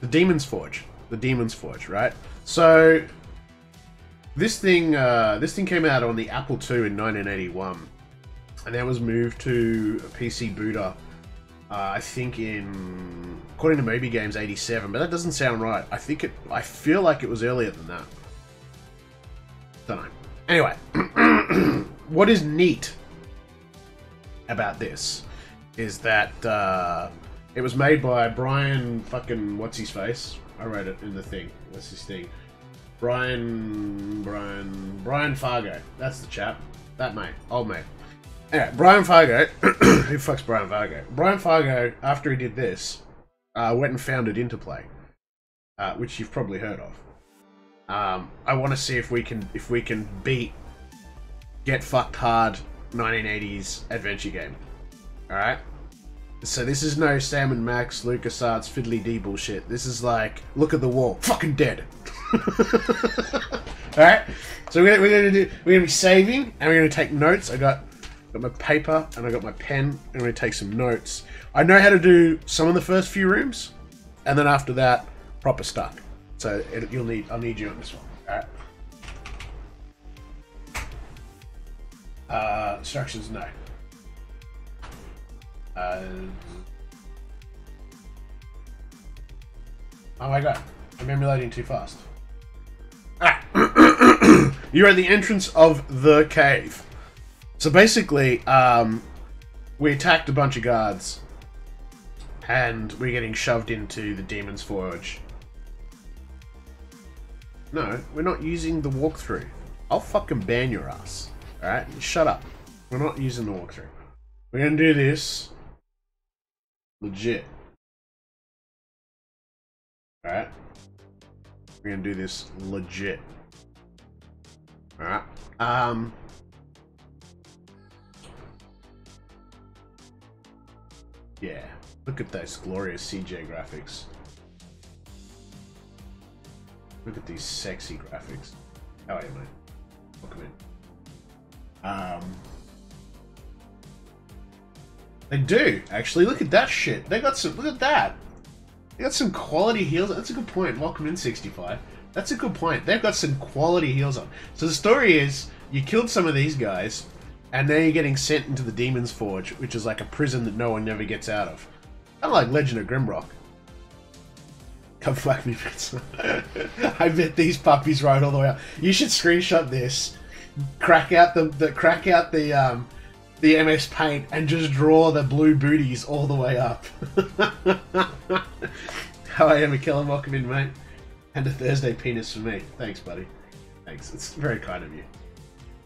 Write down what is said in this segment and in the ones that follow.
The Demon's Forge. The Demon's Forge, right? So this thing uh, this thing came out on the Apple II in 1981 and then was moved to a PC booter uh, I think in according to Moby Games 87, but that doesn't sound right. I think it I feel like it was earlier than that. Don't know. Anyway, what is neat about this is that uh, it was made by Brian fucking what's his face? I wrote it in the thing. What's his thing? Brian Brian Brian Fargo. That's the chap. That mate, old mate. Anyway, Brian Fargo. who fucks Brian Fargo? Brian Fargo, after he did this, uh, went and founded Interplay, uh, which you've probably heard of. Um, I want to see if we can if we can beat Get Fucked Hard 1980s adventure game. All right. So this is no Sam and Max, LucasArts, Fiddly D bullshit. This is like, look at the wall, fucking dead. All right. So we're, we're gonna do, we're gonna be saving, and we're gonna take notes. I got got my paper and I got my pen. I'm gonna take some notes. I know how to do some of the first few rooms, and then after that, proper stuff. So it, you'll need I'll need you on this one. All Uh, instructions, no. Uh, oh my god, I'm emulating too fast. Ah. You're at the entrance of the cave. So basically, um, we attacked a bunch of guards, and we're getting shoved into the Demon's Forge. No, we're not using the walkthrough. I'll fucking ban your ass. Alright? Shut up. We're not using the walkthrough. We're gonna do this legit. Alright? We're gonna do this legit. Alright? Um. Yeah. Look at those glorious CGA graphics. Look at these sexy graphics. How are you, mate? Welcome in. Um. They do, actually. Look at that shit. They got some. Look at that. They got some quality heals. That's a good point. Welcome in, 65. That's a good point. They've got some quality heals on. So the story is, you killed some of these guys, and now you're getting sent into the Demon's Forge, which is like a prison that no one never gets out of. Kind of like Legend of Grimrock. Come fuck me, Vince. I bet these puppies ride all the way up. You should screenshot this, crack out the, the crack out the um, the MS Paint, and just draw the blue booties all the way up. How I am a killer, welcome in, mate. And a Thursday penis for me. Thanks, buddy. Thanks. It's very kind of you.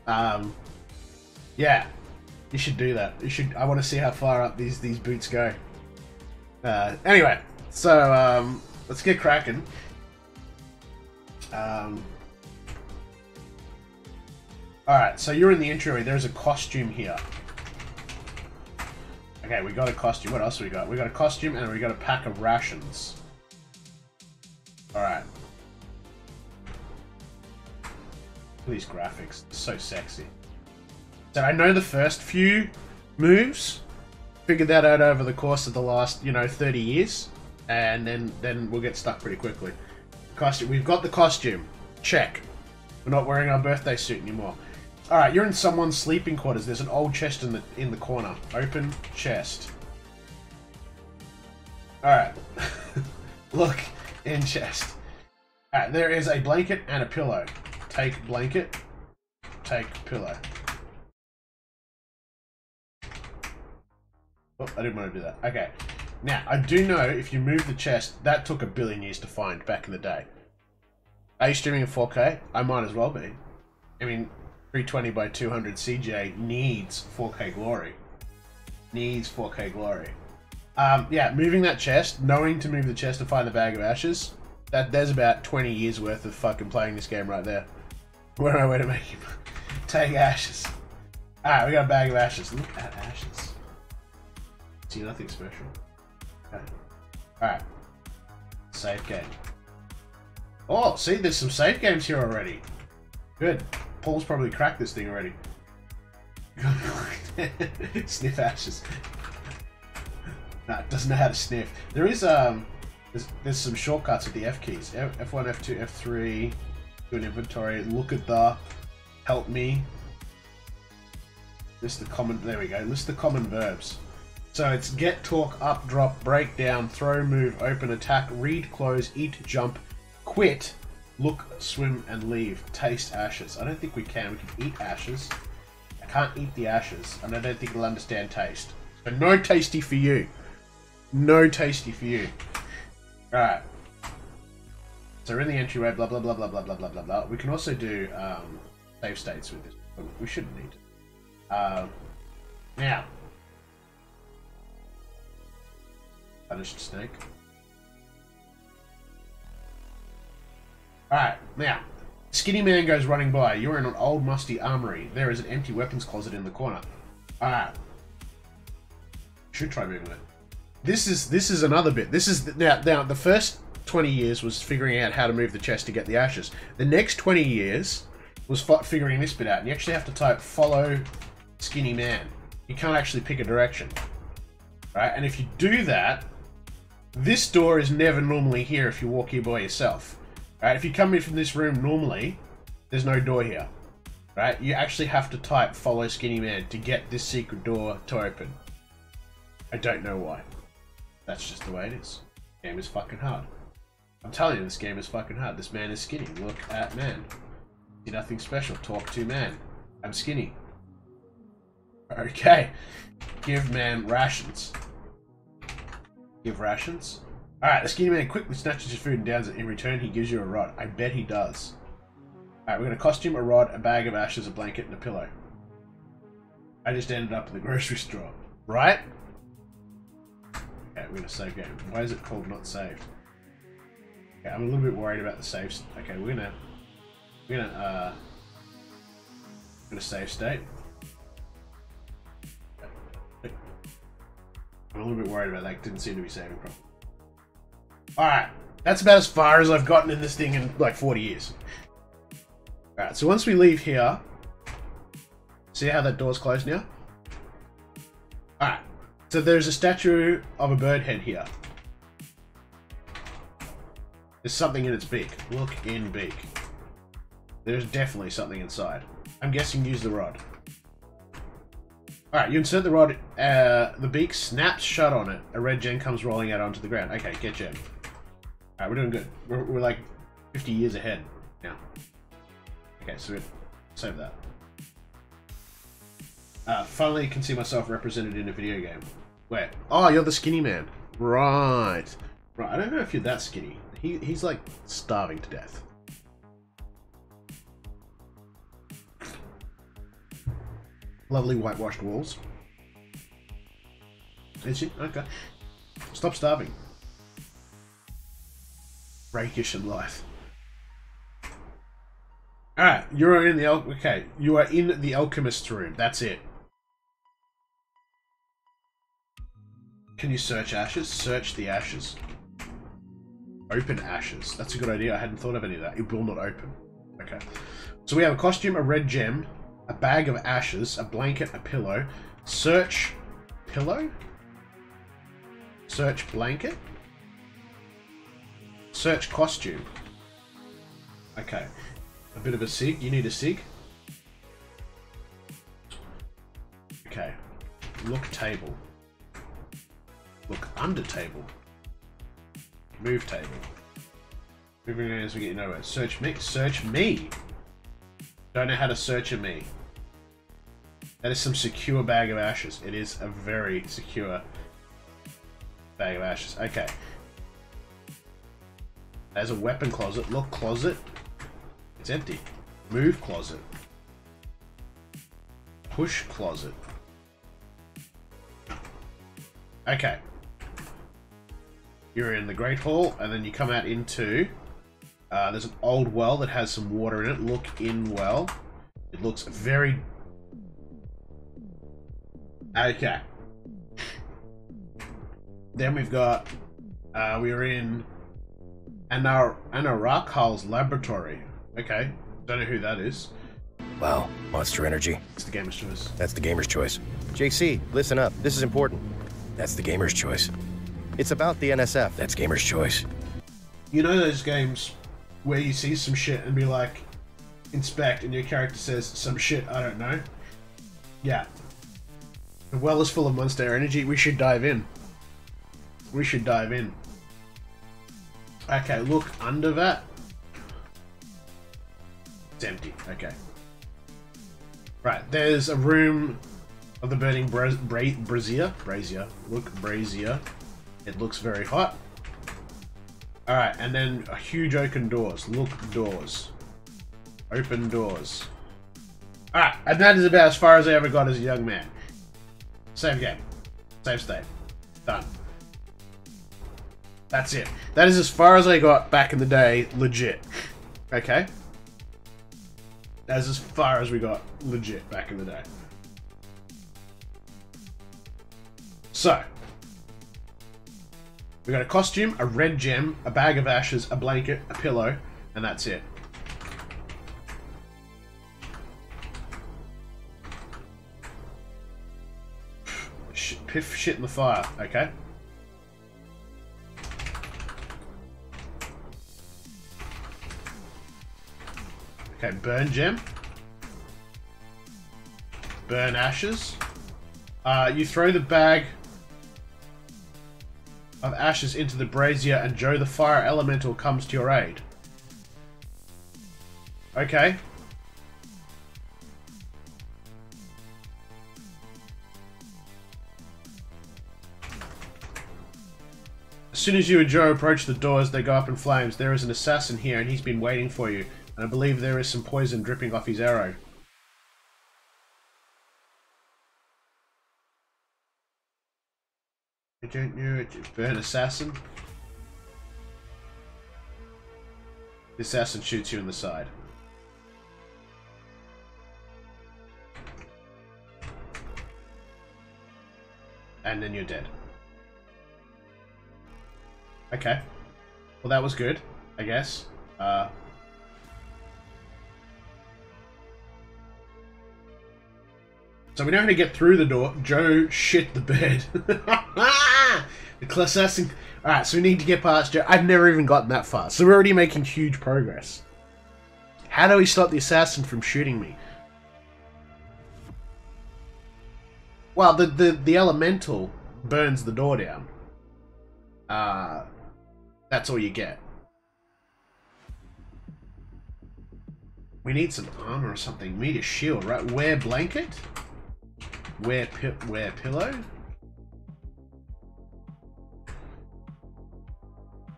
Um, yeah, you should do that. You should. I want to see how far up these these boots go. Uh, anyway, so um, let's get cracking. Um, all right, so you're in the entry. There's a costume here. Okay, we got a costume. What else we got? We got a costume and we got a pack of rations. All right. These graphics. so sexy. So I know the first few moves. Figured that out over the course of the last, you know, 30 years. And then, then we'll get stuck pretty quickly. Costume. We've got the costume. Check. We're not wearing our birthday suit anymore. Alright, you're in someone's sleeping quarters. There's an old chest in the in the corner. Open chest. Alright. Look in chest. Alright, there is a blanket and a pillow. Take blanket. Take pillow. Oh, I didn't want to do that. Okay. Now, I do know if you move the chest, that took a billion years to find back in the day. Are you streaming in 4K? I might as well be. I mean, 320 by 200 CGA needs 4K glory. Needs 4K glory. Um, yeah, moving that chest, knowing to move the chest to find the bag of ashes, that there's about 20 years worth of fucking playing this game right there. Where am I to make him take ashes? Alright, we got a bag of ashes. Look at ashes. See, nothing special. Okay. Alright. Save game. Oh, see, there's some save games here already. Good. Paul's probably cracked this thing already. Sniff ashes. Nah, doesn't know how to sniff. There is um, there's, there's some shortcuts with the F keys. F, F1, F2, F3. Do an inventory. Look at the. Help me. List the common. There we go. List the common verbs. So it's get, talk, up, drop, break down, throw, move, open, attack, read, close, eat, jump, quit, look, swim, and leave. Taste ashes. I don't think we can. We can eat ashes. I can't eat the ashes, and I don't think it'll understand taste. So no tasty for you. No tasty for you. Alright. So we're in the entryway, blah blah blah blah blah blah blah blah blah. We can also do um, save states with this. We shouldn't need it. Um, now. Punished snake. Alright, now. Skinny man goes running by. You're in an old musty armory. There is an empty weapons closet in the corner. Alright. Should try moving it. This is this is another bit. This is the, now now the first 20 years was figuring out how to move the chest to get the ashes. The next 20 years was figuring this bit out. And you actually have to type follow skinny man. You can't actually pick a direction. Right? And if you do that, this door is never normally here if you walk here by yourself. Right? If you come in from this room normally, there's no door here. Right? You actually have to type follow skinny man to get this secret door to open. I don't know why. That's just the way it is. Game is fucking hard. I'm telling you, this game is fucking hard. This man is skinny. Look at man. See nothing special. Talk to man. I'm skinny. Okay. Give man rations. Give rations? Alright, the skinny man quickly snatches his food and downs it. In return, he gives you a rod. I bet he does. Alright, we're going to costume, a rod, a bag of ashes, a blanket, and a pillow. I just ended up in the grocery store. Right? Okay, we're going to save game. Why is it called not saved? Okay, I'm a little bit worried about the saves. Okay, we're gonna we're gonna uh gonna save state. I'm a little bit worried about that. Didn't seem to be saving properly. Alright, that's about as far as I've gotten in this thing in like 40 years. Alright, so once we leave here, see how that door's closed now? Alright, so there's a statue of a bird head here. There's something in its beak. Look in beak. There's definitely something inside. I'm guessing use the rod. Alright, you insert the rod, uh, the beak snaps shut on it. A red gem comes rolling out onto the ground. Okay, get gem. Alright, we're doing good. We're, we're like 50 years ahead now. Okay, so we save that. Uh, finally can see myself represented in a video game. Where? Oh, you're the skinny man. Right. Right, I don't know if you're that skinny. He, he's like starving to death. Lovely whitewashed walls. Is she? Okay. Stop starving. Rakish in life. Alright, you're in the okay, you are in the alchemist's room. That's it. Can you search ashes? Search the ashes. Open ashes. That's a good idea. I hadn't thought of any of that. It will not open. Okay. So we have a costume, a red gem, a bag of ashes, a blanket, a pillow. Search pillow? Search blanket? Search costume. Okay. A bit of a sig. You need a sig? Okay. Look table. Look under table. Move table. Moving as we get nowhere. Search me. Search me. Don't know how to search a me. That is some secure bag of ashes. It is a very secure bag of ashes. Okay. There's a weapon closet. Look, closet. It's empty. Move closet. Push closet. Okay. You're in the Great Hall, and then you come out into... Uh, there's an old well that has some water in it. Look in well. It looks very... Okay. Then we've got... Uh, we're in... Anar Anarakal's laboratory. Okay. Don't know who that is. Wow, Monster Energy. It's the gamer's choice. That's the gamer's choice. JC, listen up. This is important. That's the gamer's choice. It's about the NSF. That's gamer's choice. You know those games where you see some shit and be like, inspect, and your character says some shit I don't know? Yeah. The well is full of monster energy. We should dive in. We should dive in. Okay, look under that. It's empty. Okay. Right, there's a room of the burning bra bra brazier. Brazier. Look, brazier. It looks very hot. Alright, and then a huge oaken doors. Look, doors. Open doors. Alright, and that is about as far as I ever got as a young man. Same game. Same state. Done. That's it. That is as far as I got back in the day, legit. Okay? That's as far as we got legit back in the day. So, we got a costume, a red gem, a bag of ashes, a blanket, a pillow, and that's it. Piff shit in the fire, okay? Okay, burn gem. Burn ashes. Uh, you throw the bag of ashes into the brazier and Joe the fire elemental comes to your aid. Okay. As soon as you and Joe approach the doors, they go up in flames. There is an assassin here and he's been waiting for you. And I believe there is some poison dripping off his arrow. I don't know. Burn assassin. The assassin shoots you in the side. And then you're dead. Okay. Well, that was good, I guess. Uh, So we know how to get through the door. Joe shit the bed. the class assassin. Alright, so we need to get past Joe. I've never even gotten that far. So we're already making huge progress. How do we stop the assassin from shooting me? Well, the, the, the elemental burns the door down. Uh, that's all you get. We need some armor or something. We need a shield, right? Wear blanket? Wear, pi wear pillow?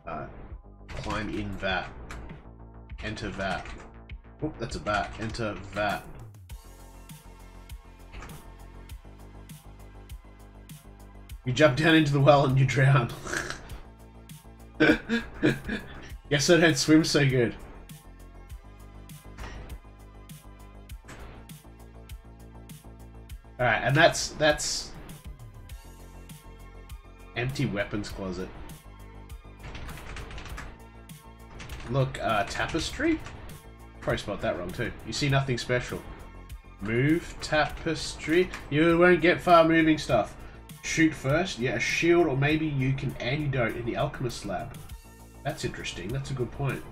Uh, climb in vat. Enter vat. Oh, that's a bat. Enter vat. You jump down into the well and you drown. Guess I don't swim so good. Alright, and that's that's empty weapons closet. Look, uh, tapestry? Probably spelled that wrong too. You see nothing special. Move, tapestry. You won't get far moving stuff. Shoot first. Yeah, a shield or maybe you can antidote in the alchemist lab. That's interesting. That's a good point.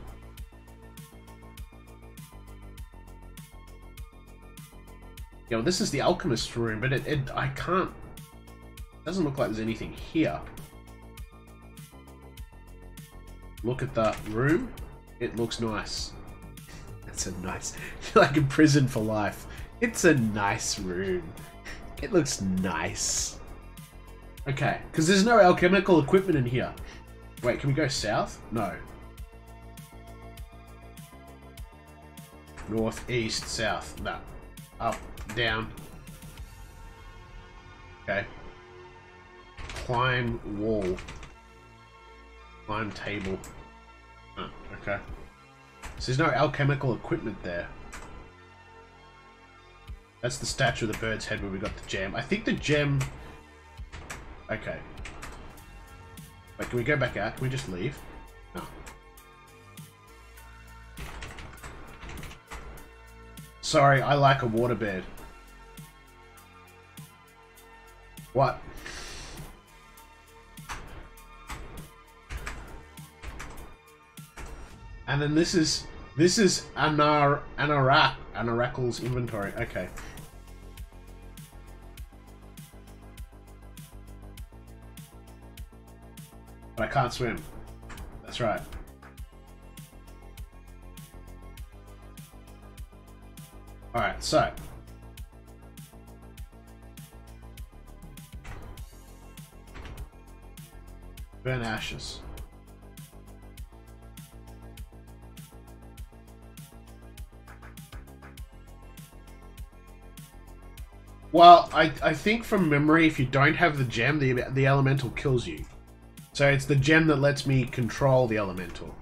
Yeah, well, this is the alchemist room, but it, it I can't... It doesn't look like there's anything here. Look at that room. It looks nice. It's a nice... like a prison for life. It's a nice room. It looks nice. Okay, because there's no alchemical equipment in here. Wait, can we go south? No. North, east, south. No. Up, down. Okay. Climb wall. Climb table. Oh, okay. So there's no alchemical equipment there. That's the statue of the bird's head where we got the gem. I think the gem... Okay. Wait, can we go back out? Can we just leave? No. Sorry, I like a waterbed. What? And then this is this is Anar Anarak Anaracle's inventory. Okay. But I can't swim. That's right. Alright, so Burn ashes. Well, I, I think from memory, if you don't have the gem, the, the elemental kills you. So it's the gem that lets me control the elemental.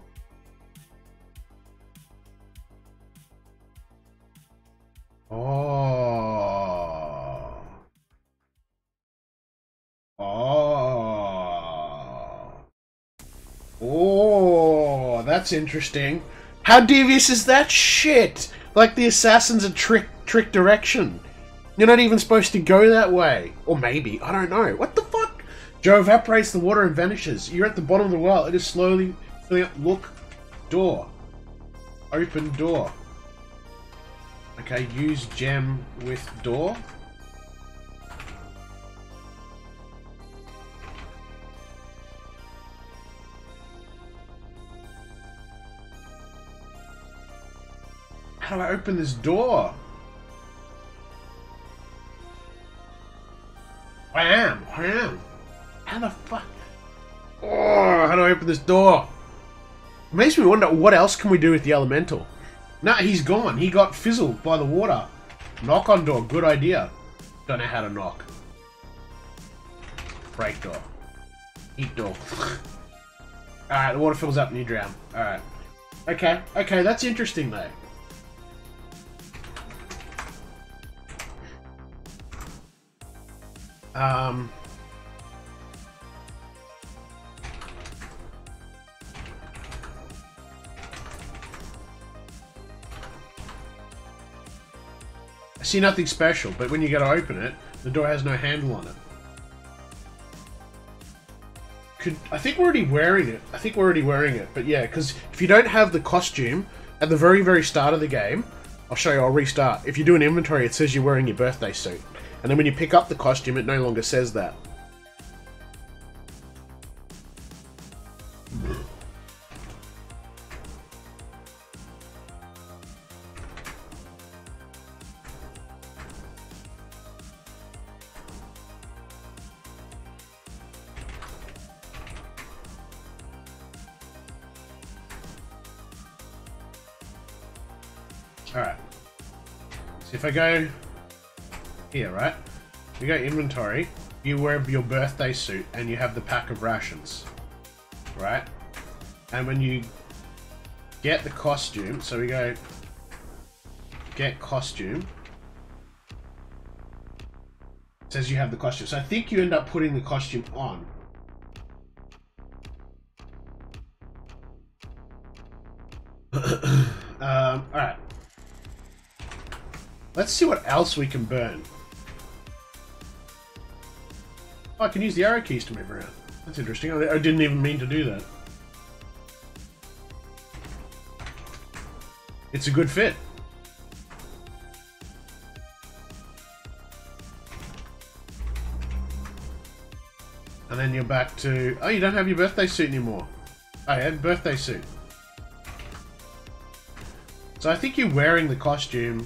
That's interesting. How devious is that shit? Like the assassins a trick trick direction. You're not even supposed to go that way. Or maybe, I don't know. What the fuck? Joe evaporates the water and vanishes. You're at the bottom of the well. It is slowly filling up. Look. Door. Open door. Okay, use gem with door. How do I open this door? I am. I am. How the fuck? Oh, how do I open this door? It makes me wonder what else can we do with the elemental. Nah, he's gone. He got fizzled by the water. Knock on door. Good idea. Don't know how to knock. Break door. Eat door. Alright, the water fills up and you drown. Alright. Okay, okay, that's interesting though. Um... I see nothing special, but when you go to open it, the door has no handle on it. Could I think we're already wearing it. I think we're already wearing it, but yeah, because if you don't have the costume at the very, very start of the game, I'll show you, I'll restart. If you do an inventory, it says you're wearing your birthday suit. And then when you pick up the costume, it no longer says that. Alright. So if I go here, right? You go inventory, you wear your birthday suit and you have the pack of rations. Right? And when you get the costume, so we go get costume. It says you have the costume. So I think you end up putting the costume on. um, alright. Let's see what else we can burn. Oh, I can use the arrow keys to move around. That's interesting. I didn't even mean to do that. It's a good fit. And then you're back to... Oh, you don't have your birthday suit anymore. Oh, I had birthday suit. So I think you're wearing the costume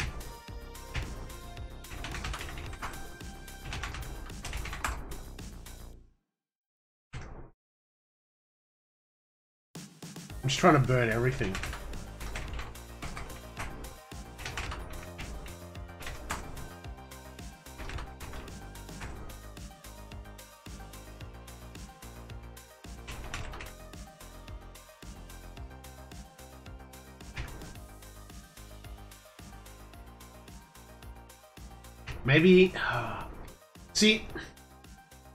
just trying to burn everything. Maybe... See,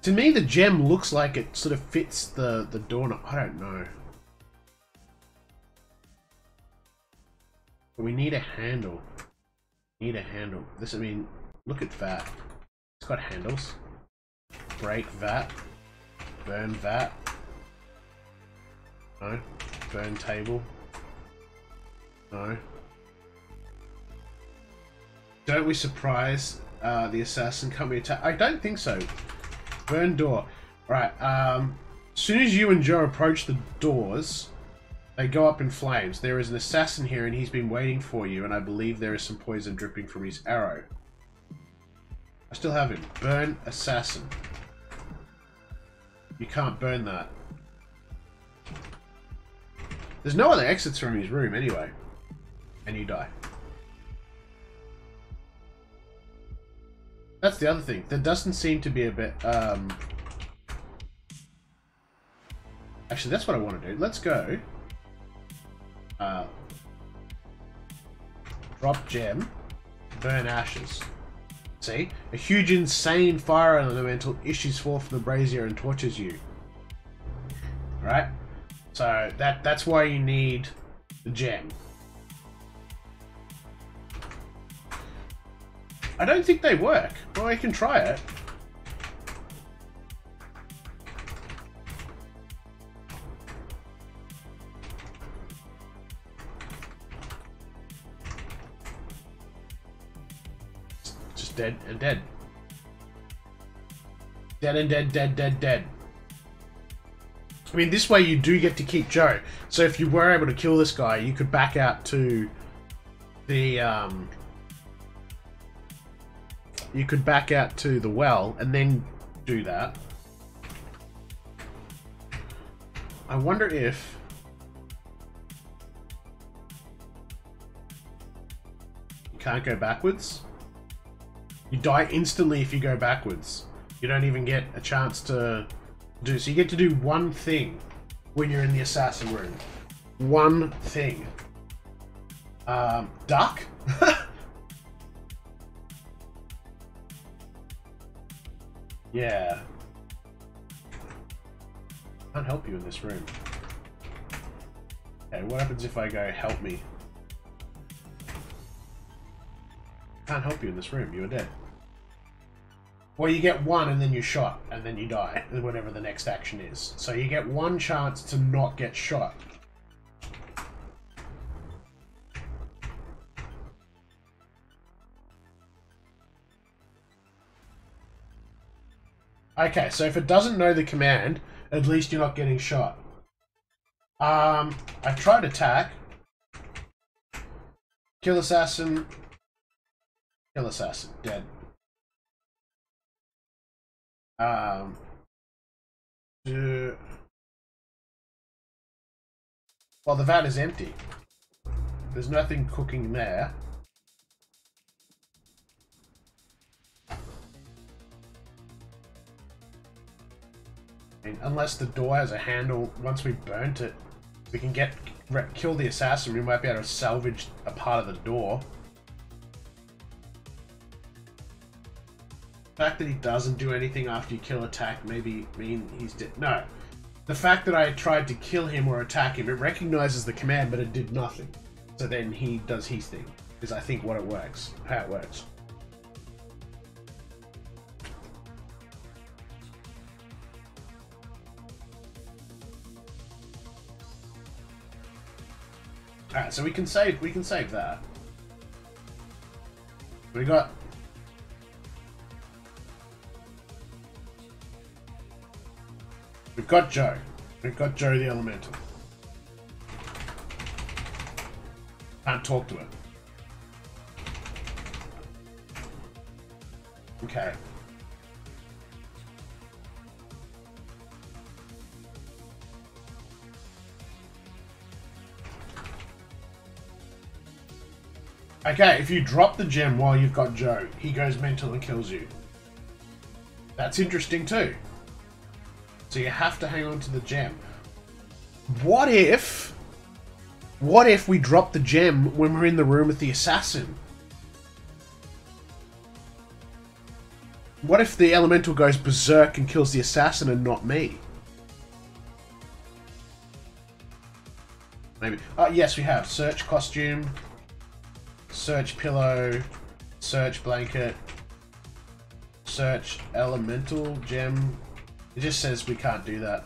to me the gem looks like it sort of fits the, the doorknob. I don't know. We need a handle. Need a handle. This, I mean, look at that. It's got handles. Break that. Burn that. No. Burn table. No. Don't we surprise uh, the assassin coming attack? I don't think so. Burn door. Right. Um, as soon as you and Joe approach the doors, they go up in flames. There is an assassin here, and he's been waiting for you. And I believe there is some poison dripping from his arrow. I still have him. Burn assassin. You can't burn that. There's no other exits from his room anyway. And you die. That's the other thing. There doesn't seem to be a bit, um... Actually, that's what I want to do. Let's go. Uh, drop gem. Burn ashes. See? A huge, insane fire elemental issues forth from the brazier and tortures you. Right? So, that that's why you need the gem. I don't think they work. Well, I can try it. Dead and dead. Dead and dead, dead, dead, dead. I mean, this way you do get to keep Joe. So if you were able to kill this guy, you could back out to the um, you could back out to the well and then do that. I wonder if... You can't go backwards? You die instantly if you go backwards. You don't even get a chance to do... So you get to do one thing when you're in the assassin room. One thing. Um, duck? Yeah. Can't help you in this room. Okay, what happens if I go, help me? Can't help you in this room, you are dead. Well, you get one and then you're shot, and then you die, whatever the next action is. So you get one chance to not get shot. Okay, so if it doesn't know the command, at least you're not getting shot. Um, I tried attack. Kill assassin. Kill assassin. Dead. Um. well, the vat is empty. There's nothing cooking there. unless the door has a handle, once we burnt it, we can get kill the assassin. We might be able to salvage a part of the door. Fact that he doesn't do anything after you kill attack maybe mean he's dead. No. The fact that I tried to kill him or attack him, it recognizes the command, but it did nothing. So then he does his thing. Is I think what it works, how it works. Alright, so we can save we can save that. We got We've got Joe. We've got Joe the Elemental. Can't talk to her. Okay. Okay, if you drop the gem while you've got Joe, he goes mental and kills you. That's interesting too. So you have to hang on to the gem. What if... What if we drop the gem when we're in the room with the assassin? What if the elemental goes berserk and kills the assassin and not me? Maybe. Oh, yes, we have. Search costume. Search pillow, search blanket, search elemental gem. It just says we can't do that.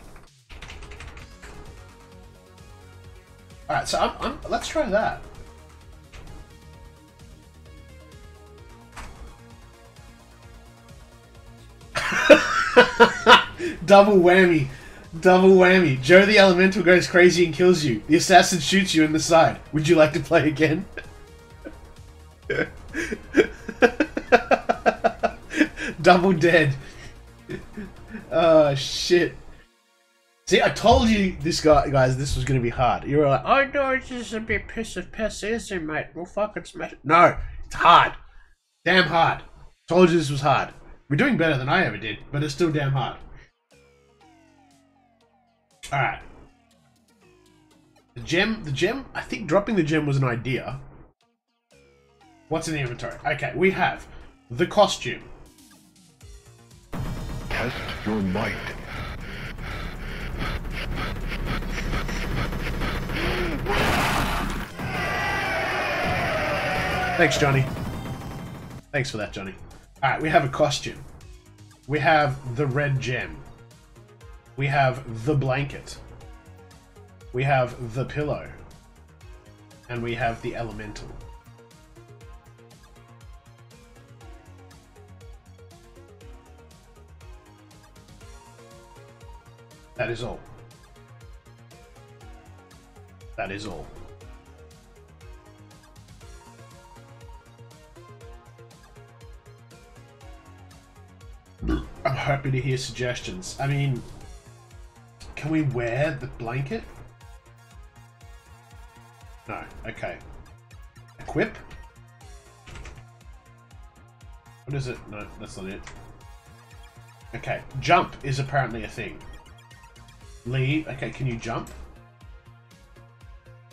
Alright, so I'm, I'm, let's try that. Double whammy. Double whammy. Joe the Elemental goes crazy and kills you. The assassin shoots you in the side. Would you like to play again? Double dead. Oh shit. See, I told you this guy, guys, this was to be hard. You were like, oh no, it's just a bit piss of pessimism, mate. We'll fucking smash it. No, it's hard. Damn hard. Told you this was hard. We're doing better than I ever did, but it's still damn hard. Alright. The gem, the gem, I think dropping the gem was an idea. What's in the inventory? Okay, we have the costume. Test your might. Thanks, Johnny. Thanks for that, Johnny. Alright, we have a costume. We have the red gem. We have the blanket. We have the pillow. And we have the elemental. That is all. That is all. I'm happy to hear suggestions. I mean, can we wear the blanket? No. Okay. Equip? What is it? No, that's not it. Okay. Jump is apparently a thing. Leave. Okay, can you jump?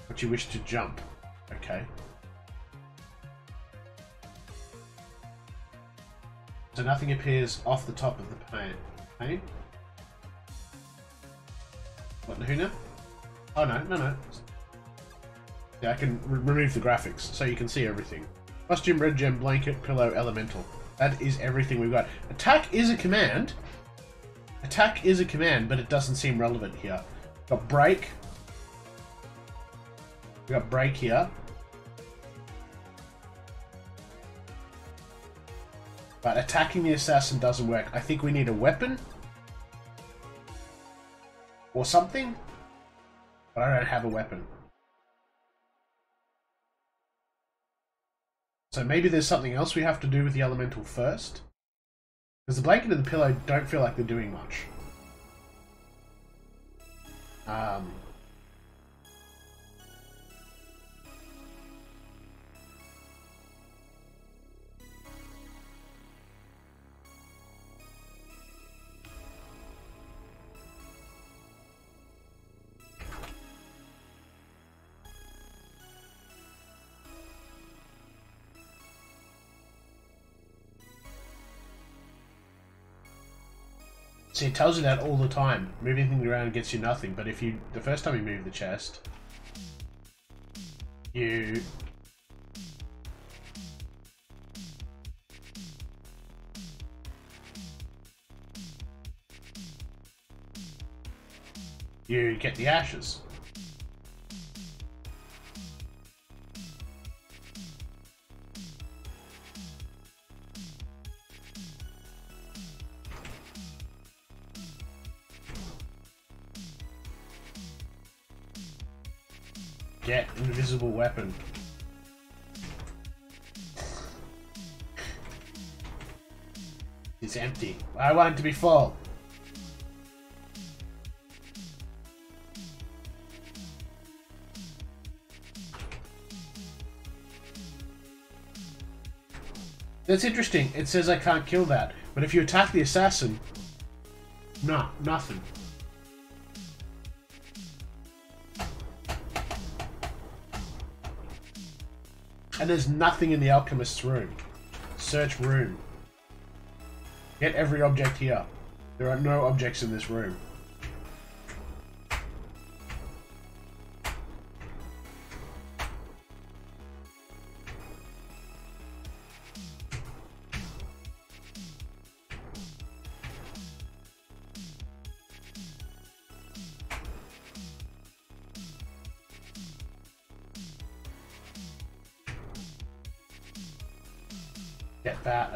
What you wish to jump. Okay. So nothing appears off the top of the pane. Pane? What, now? Oh no, no, no. Yeah, I can re remove the graphics so you can see everything. Costume, red gem, blanket, pillow, elemental. That is everything we've got. Attack is a command. Attack is a command, but it doesn't seem relevant here. Got break. We got break here. But attacking the assassin doesn't work. I think we need a weapon. Or something. But I don't have a weapon. So maybe there's something else we have to do with the elemental first. Because the blanket and the pillow don't feel like they're doing much. Um, See, it tells you that all the time. Moving things around gets you nothing, but if you, the first time you move the chest, you... You get the ashes. Invisible weapon. It's empty. I want it to be full. That's interesting. It says I can't kill that. But if you attack the assassin... Nah, nothing. And there's nothing in the alchemist's room. Search room. Get every object here. There are no objects in this room.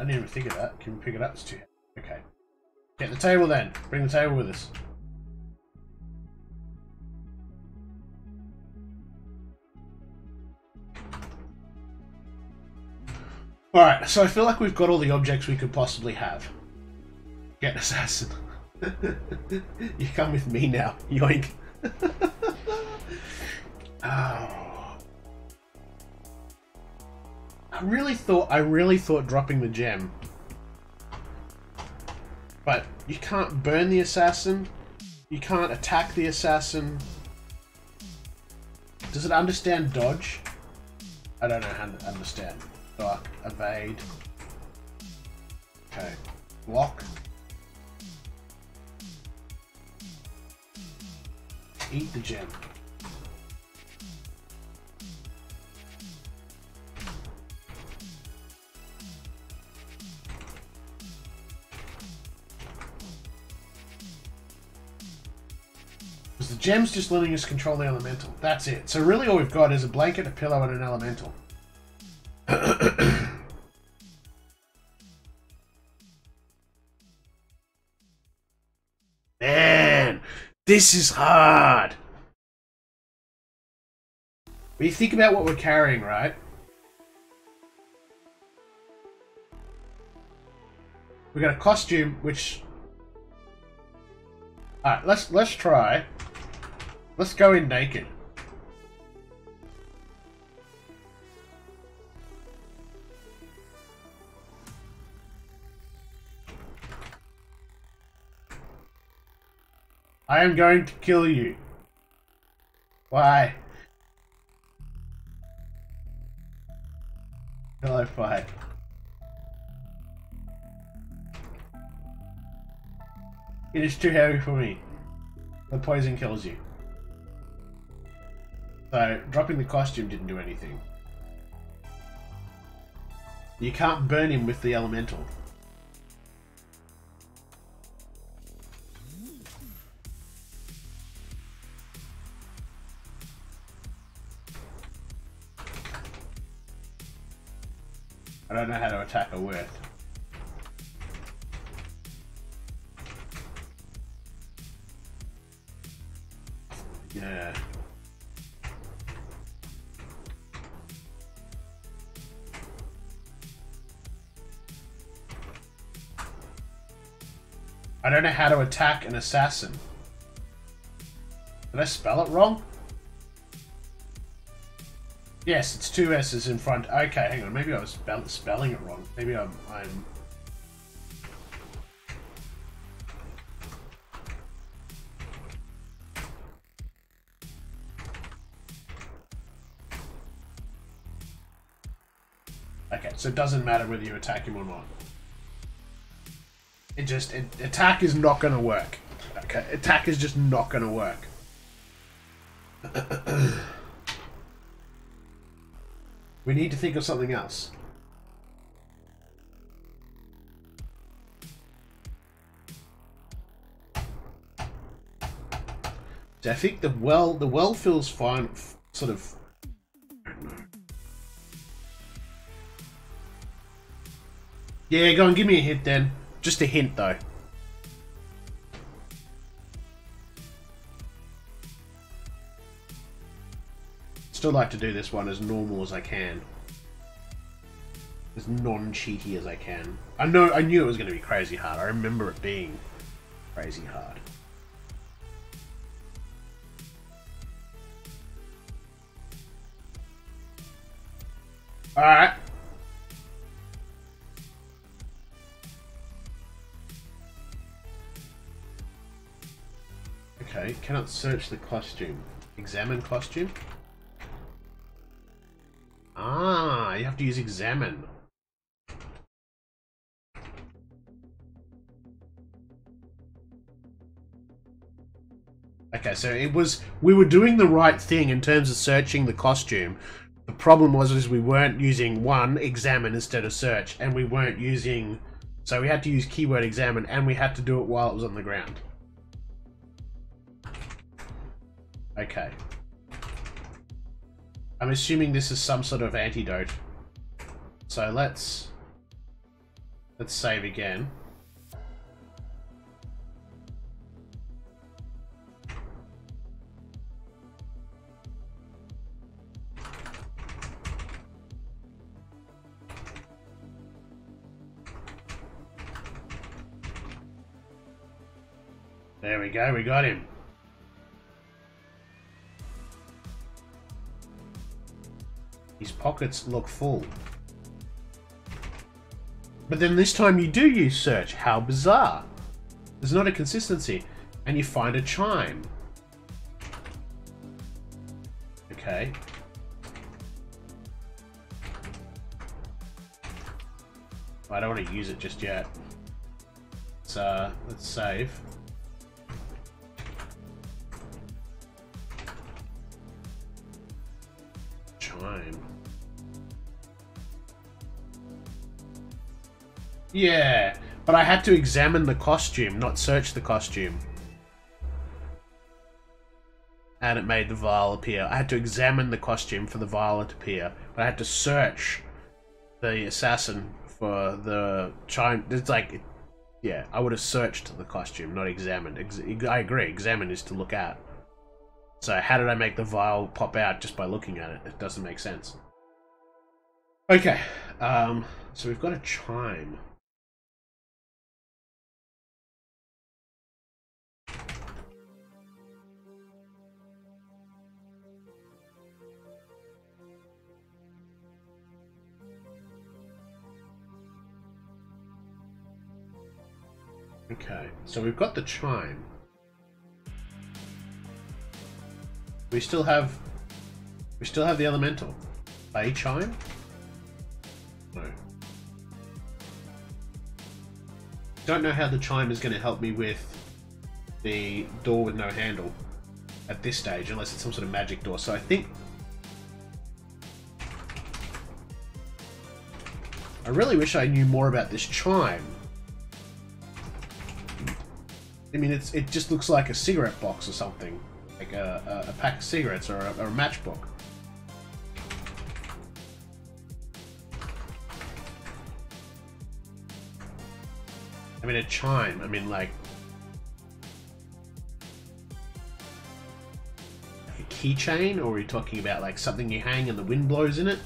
Didn't even think of that. Can we pick it up? It's Okay. Get the table then. Bring the table with us. Alright, so I feel like we've got all the objects we could possibly have. Get an assassin. you come with me now. Yoink. really thought I really thought dropping the gem. But you can't burn the assassin. You can't attack the assassin. Does it understand dodge? I don't know how to understand. Duck, evade. Okay. Block. Eat the gem. Gem's just letting us control the elemental. That's it. So really all we've got is a blanket, a pillow, and an elemental. Man, this is hard. You think about what we're carrying, right? We got a costume, which. All right, let's let's try. Let's go in naked. I am going to kill you. Why? Hello, fight. It is too heavy for me. The poison kills you. So, dropping the costume didn't do anything. You can't burn him with the elemental. I don't know how to attack a word. Yeah. I don't know how to attack an assassin. Did I spell it wrong? Yes, it's two S's in front. Okay, hang on. Maybe I was spell spelling it wrong. Maybe I'm... I'm... Okay, so it doesn't matter whether you attack him or not. It just... It, attack is not going to work. Okay, attack is just not going to work. We need to think of something else. So I think the well the well feels fine sort of Yeah, go and give me a hit then. Just a hint though. Still like to do this one as normal as I can. As non-cheaty as I can. I know I knew it was going to be crazy hard. I remember it being crazy hard. Alright. Okay, cannot search the costume. Examine costume? Ah, you have to use examine. Okay, so it was we were doing the right thing in terms of searching the costume. The problem was is we weren't using one examine instead of search, and we weren't using so we had to use keyword examine and we had to do it while it was on the ground. Okay. I'm assuming this is some sort of antidote. So let's... Let's save again. There we go, we got him. His pockets look full. But then this time you do use search. How bizarre. There's not a consistency. And you find a chime. Okay. I don't want to use it just yet. Let's, uh, let's save. Yeah, but I had to examine the costume, not search the costume. And it made the vial appear. I had to examine the costume for the vial to appear, but I had to search the assassin for the chime. It's like, yeah, I would have searched the costume, not examined. Ex I agree. Examine is to look at. So how did I make the vial pop out just by looking at it? It doesn't make sense. Okay, um, so we've got a chime. Okay, so we've got the chime. We still have... We still have the elemental. A chime? No. Don't know how the chime is going to help me with the door with no handle at this stage, unless it's some sort of magic door. So I think... I really wish I knew more about this chime. I mean, it's it just looks like a cigarette box or something, like a, a, a pack of cigarettes or a, or a matchbook. I mean, a chime. I mean, like a keychain, or are you talking about like something you hang and the wind blows in it?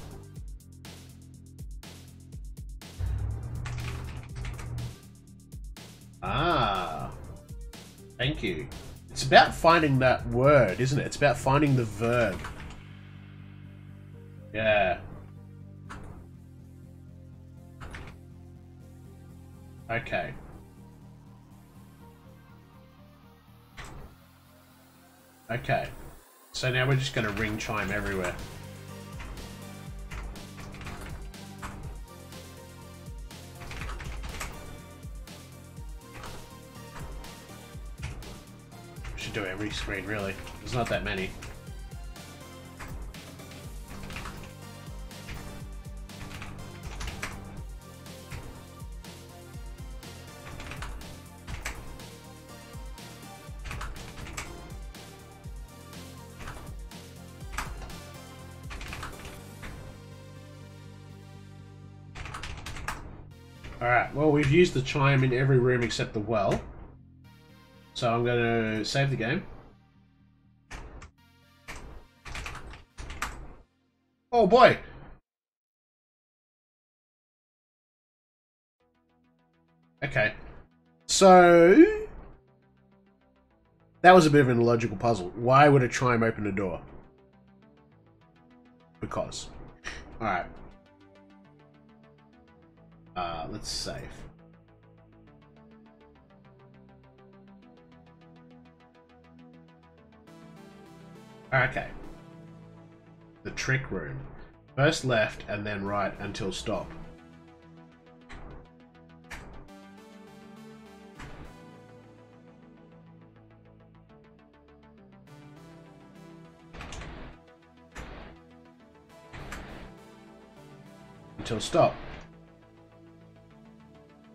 You. It's about finding that word, isn't it? It's about finding the verb. Yeah. Okay. Okay. So now we're just going to ring chime everywhere. Should do every screen, really. There's not that many. Alright, well we've used the chime in every room except the well. So I'm going to save the game. Oh boy! Okay. So... That was a bit of an illogical puzzle. Why would a chime open a door? Because. Alright. Uh, let's save. Okay. The trick room. First left and then right until stop. Until stop.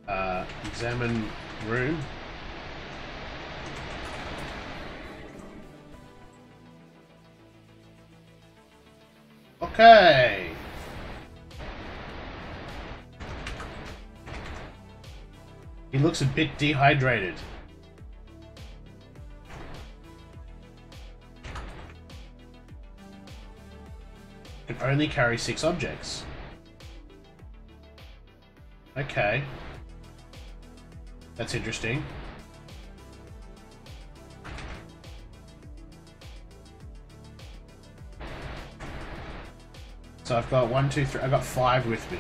Uh, examine room. Okay. He looks a bit dehydrated. Can only carry six objects. Okay. That's interesting. So I've got one, two, three. I've got five with me.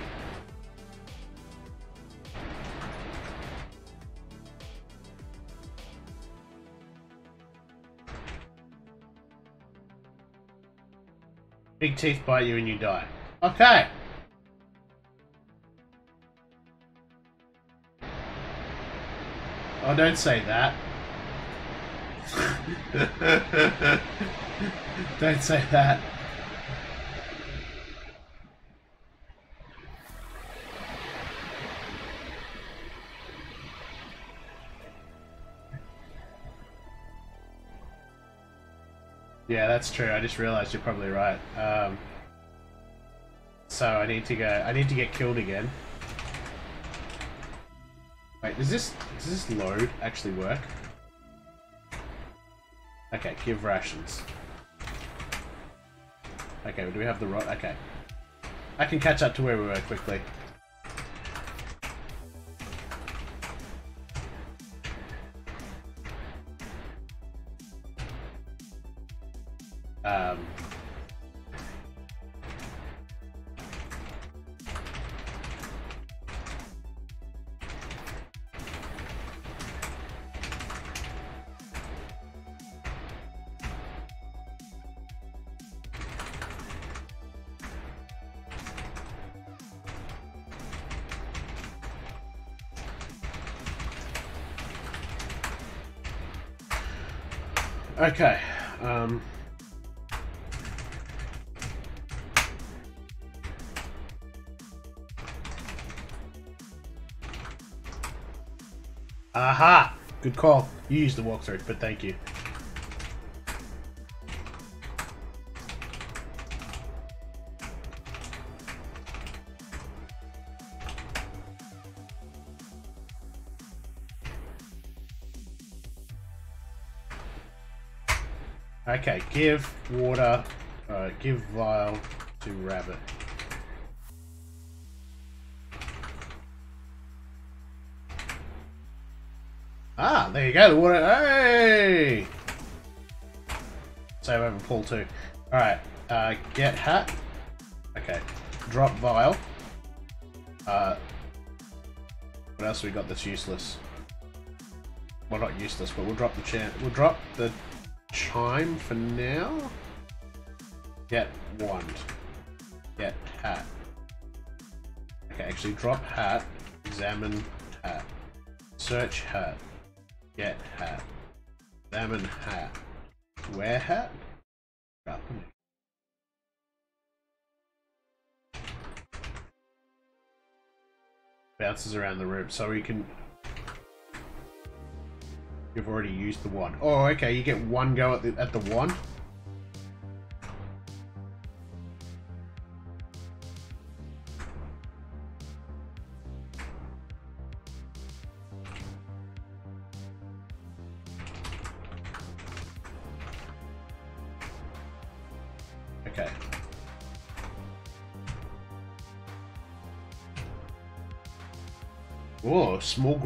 Big teeth bite you and you die. Okay. Oh, don't say that. don't say that. Yeah, that's true. I just realized you're probably right. Um, so I need to go. I need to get killed again. Wait, does this does this load actually work? Okay, give rations. Okay, do we have the right? Okay, I can catch up to where we were quickly. Call. You used the walkthrough, but thank you. Okay, give water, uh, give vial to rabbit. There you go, the water. Hey! Save over pull too. Alright, uh, get hat. Okay, drop vial. Uh, what else we got that's useless? Well, not useless, but we'll drop the chant. We'll drop the chime for now. Get wand. Get hat. Okay, actually drop hat. Examine hat. Search hat. Get hat. Examine hat. Wear hat? Bounces around the room so we can You've already used the wand. Oh, okay, you get one go at the at the wand.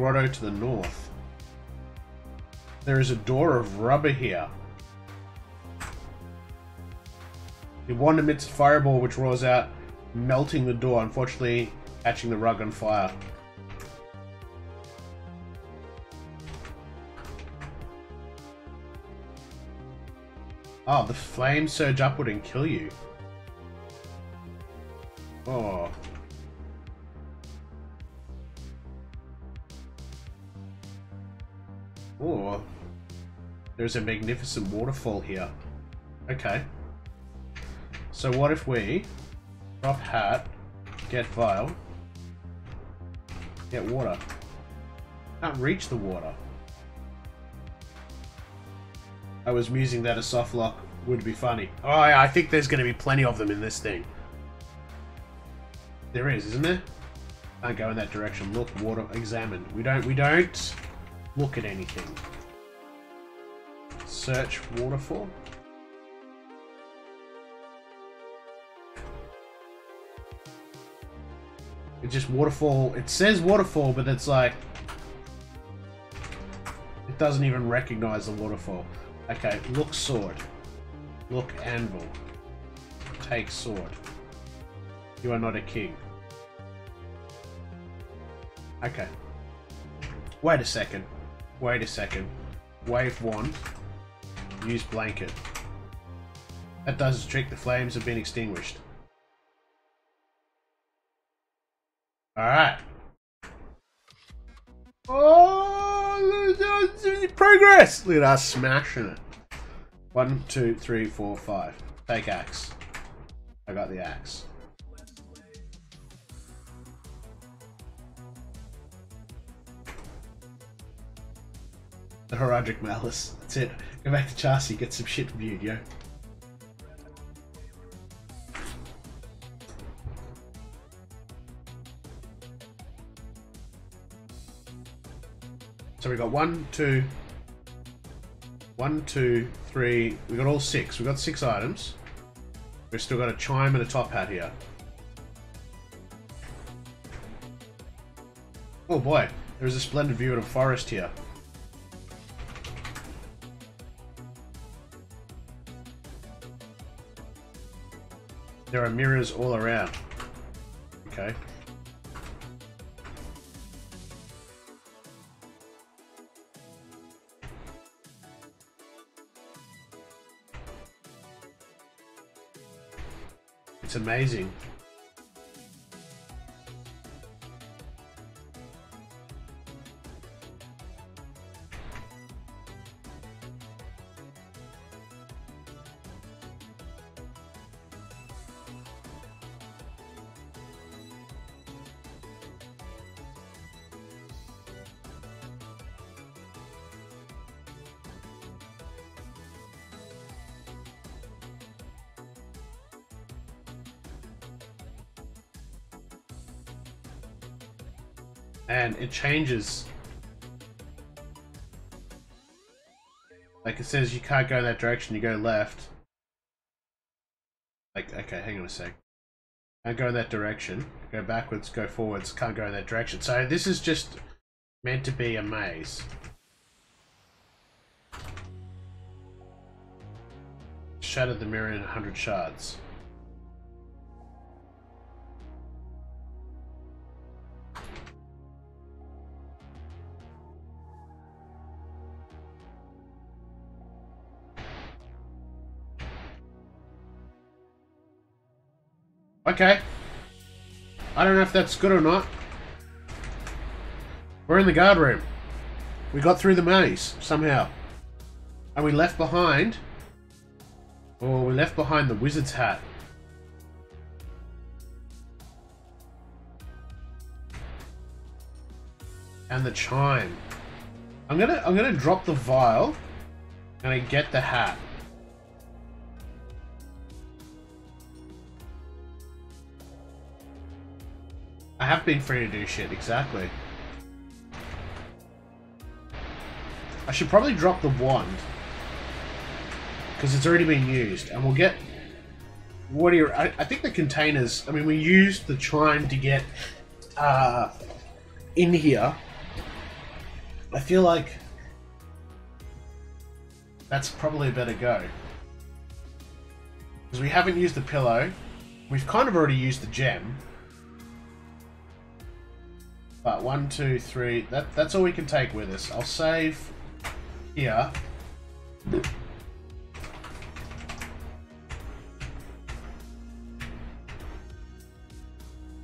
Grotto to the north. There is a door of rubber here. The wand emits a fireball which roars out, melting the door, unfortunately catching the rug on fire. Oh, the flames surge upward and kill you. There's a magnificent waterfall here. Okay. So what if we drop hat, get vial, get water. Can't reach the water. I was musing that a soft lock would be funny. Oh, I think there's going to be plenty of them in this thing. There is, isn't there? Can't go in that direction. Look, water, examine. We don't, we don't look at anything. Search waterfall. It's just waterfall. It says waterfall, but it's like... It doesn't even recognize the waterfall. Okay, look sword. Look anvil. Take sword. You are not a king. Okay. Wait a second. Wait a second. Wave wand. Use blanket. That does the trick. The flames have been extinguished. Alright. Oh, progress! Look at us smashing it. One, two, three, four, five. Take axe. I got the axe. The Heraldric Malice. That's it. Go back to Chassis, get some shit viewed, yo. So we got one, two, one, two, three. We got all six. We got six items. We've still got a chime and a top hat here. Oh boy, there is a splendid view of a forest here. There are mirrors all around. Okay. It's amazing. It changes. Like it says you can't go that direction, you go left. Like, okay, hang on a sec. Can't go in that direction. Go backwards, go forwards, can't go in that direction. So this is just meant to be a maze. Shattered the mirror in 100 shards. Okay. I don't know if that's good or not. We're in the guard room. We got through the maze, somehow. And we left behind... Oh, we left behind the wizard's hat. And the chime. I'm gonna I'm gonna drop the vial and I get the hat. Have been free to do shit, exactly. I should probably drop the wand. Because it's already been used. And we'll get... What do you... I, I think the containers... I mean, we used the chime to get... Uh, in here. I feel like... That's probably a better go. Because we haven't used the pillow. We've kind of already used the gem. But one, two, three. That that's all we can take with us. I'll save here.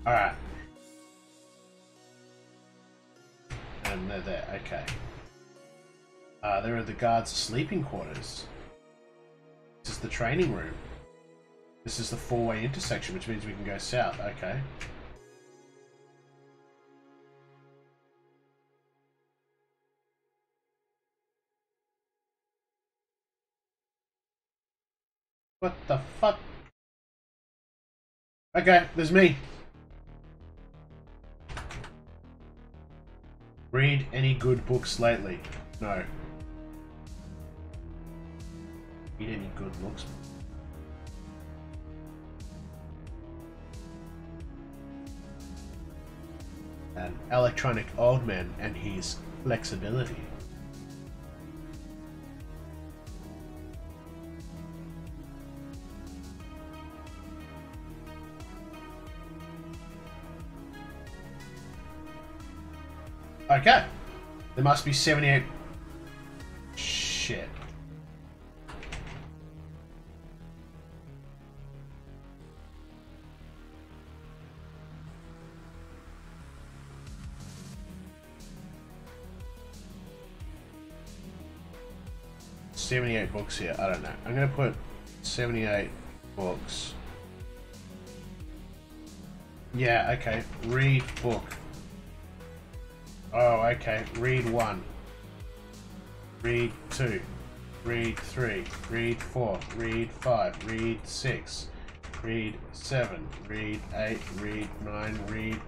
Alright. And they're there, okay. Uh, there are the guards' sleeping quarters. This is the training room. This is the four-way intersection, which means we can go south, okay. What the fuck? Okay, there's me. Read any good books lately? No. Read any good books? An electronic old man and his flexibility. Okay. There must be 78... Shit. Seventy-eight books here. I don't know. I'm gonna put seventy-eight books. Yeah. Okay. Read book. Oh, okay. Read one. Read two. Read three. Read four. Read five. Read six. Read seven. Read eight. Read nine. Read.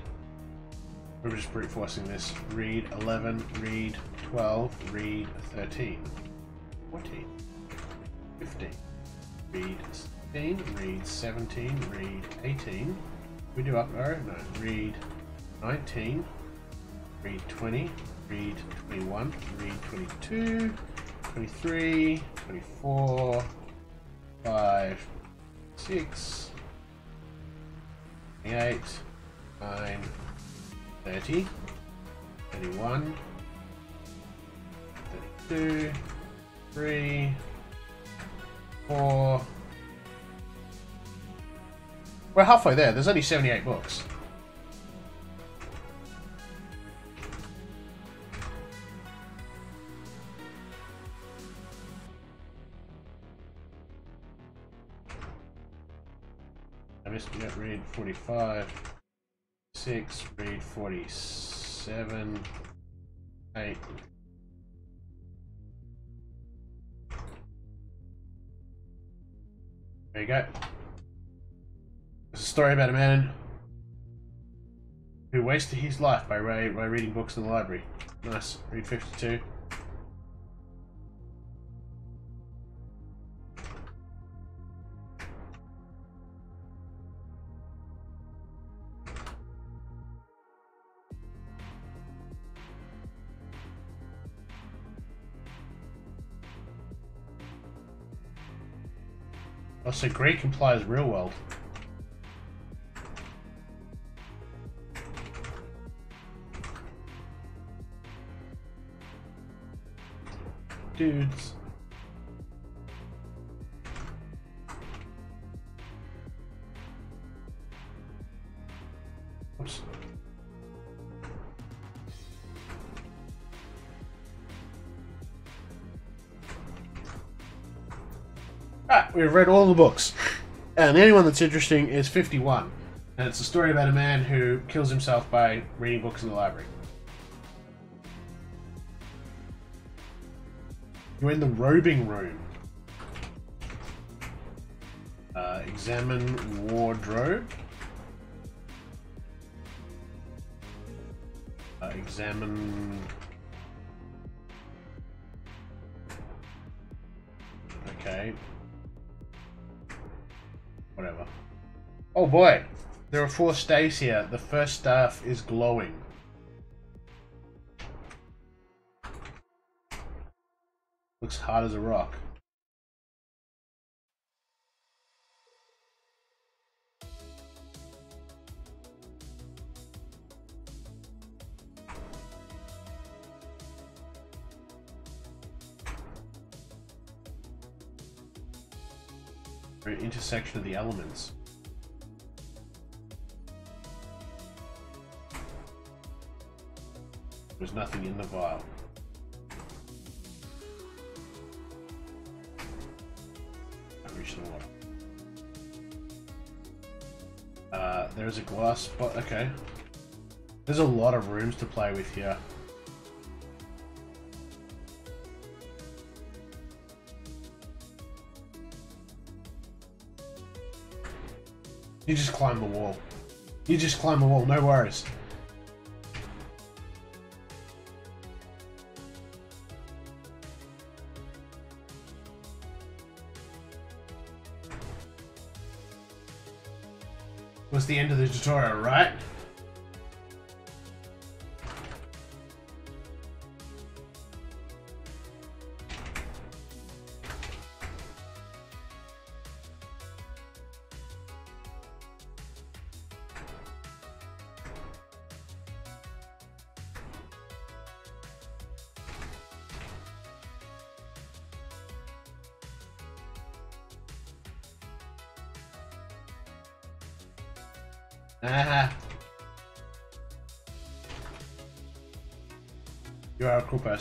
We're just brute forcing this. Read 11. Read 12. Read 13. 14. 15. Read 16. Read 17. Read 18. We do up arrow? No. Read 19 read 20, read 21, read 22, 23, 24, 5, 6, 28, 9, 30, 31, 32, 3, 4. We're halfway there. There's only 78 books. 45, 6, read 47, 8. There you go. It's a story about a man who wasted his life by, by reading books in the library. Nice. Read 52. So Greek implies real world. Dudes. We've read all the books. And the only one that's interesting is 51. And it's a story about a man who kills himself by reading books in the library. You're in the robing room. Uh, examine wardrobe. Uh, examine... Oh boy! There are four stays here. The first staff is glowing. Looks hard as a rock. Intersection of the elements. There's nothing in the vial. I reached the water. Uh, there's a glass spot. Okay. There's a lot of rooms to play with here. You just climb the wall. You just climb the wall, no worries. The end of the tutorial, right?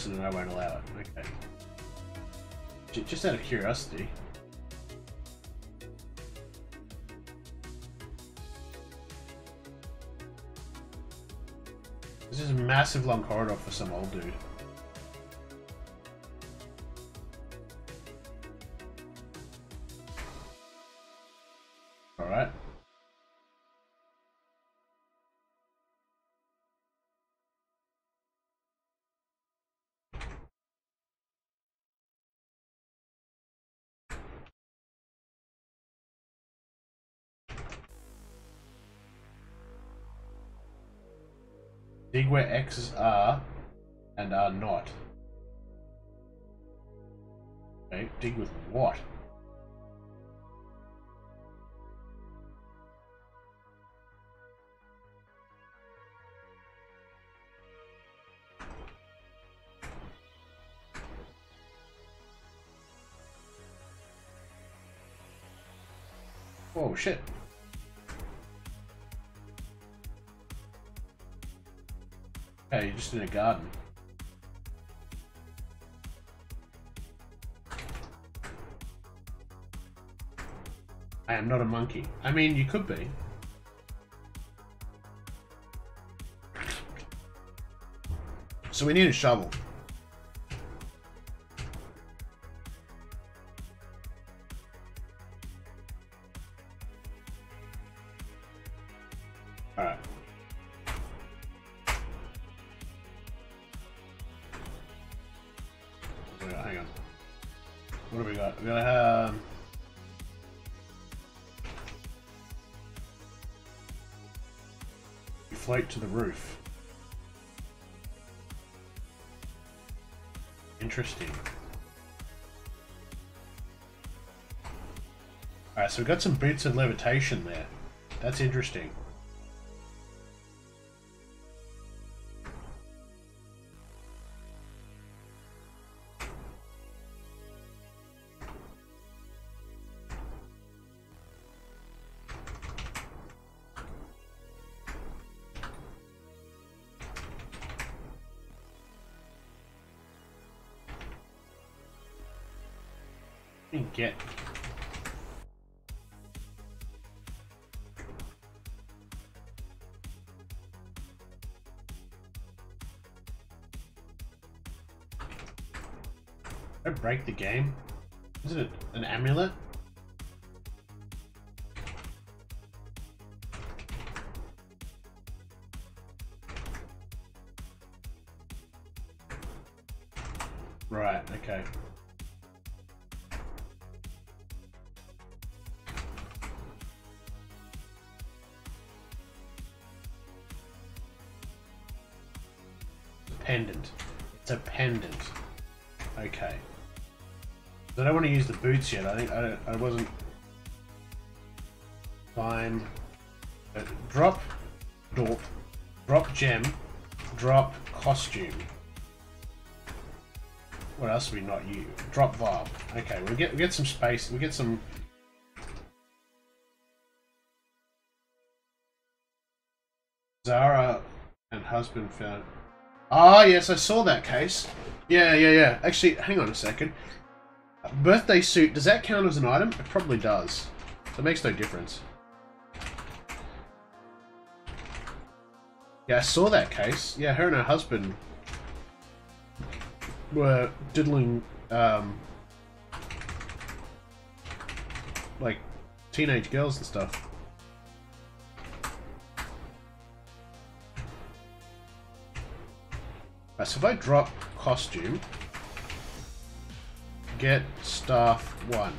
A and I won't allow it. Okay. J- Just out of curiosity. This is a massive long corridor for some old dude. Dig where X's are and are not. Okay, dig with what? Oh shit. Hey, you're just in a garden. I am not a monkey. I mean, you could be. So we need a shovel. Interesting. Alright, so we've got some boots of levitation there. That's interesting. Get break the game? Use the boots yet. I think I, I wasn't. Climb. Uh, drop. Dorp. Drop gem. Drop costume. What else we not use? Drop vial. Okay, we get we get some space. We get some. Zara and husband found. Ah, yes, I saw that case. Yeah, yeah, yeah. Actually, hang on a second. Birthday suit, does that count as an item? It probably does. So it makes no difference. Yeah, I saw that case. Yeah, her and her husband were diddling, um, like, teenage girls and stuff. Right, so if I drop costume, get staff one.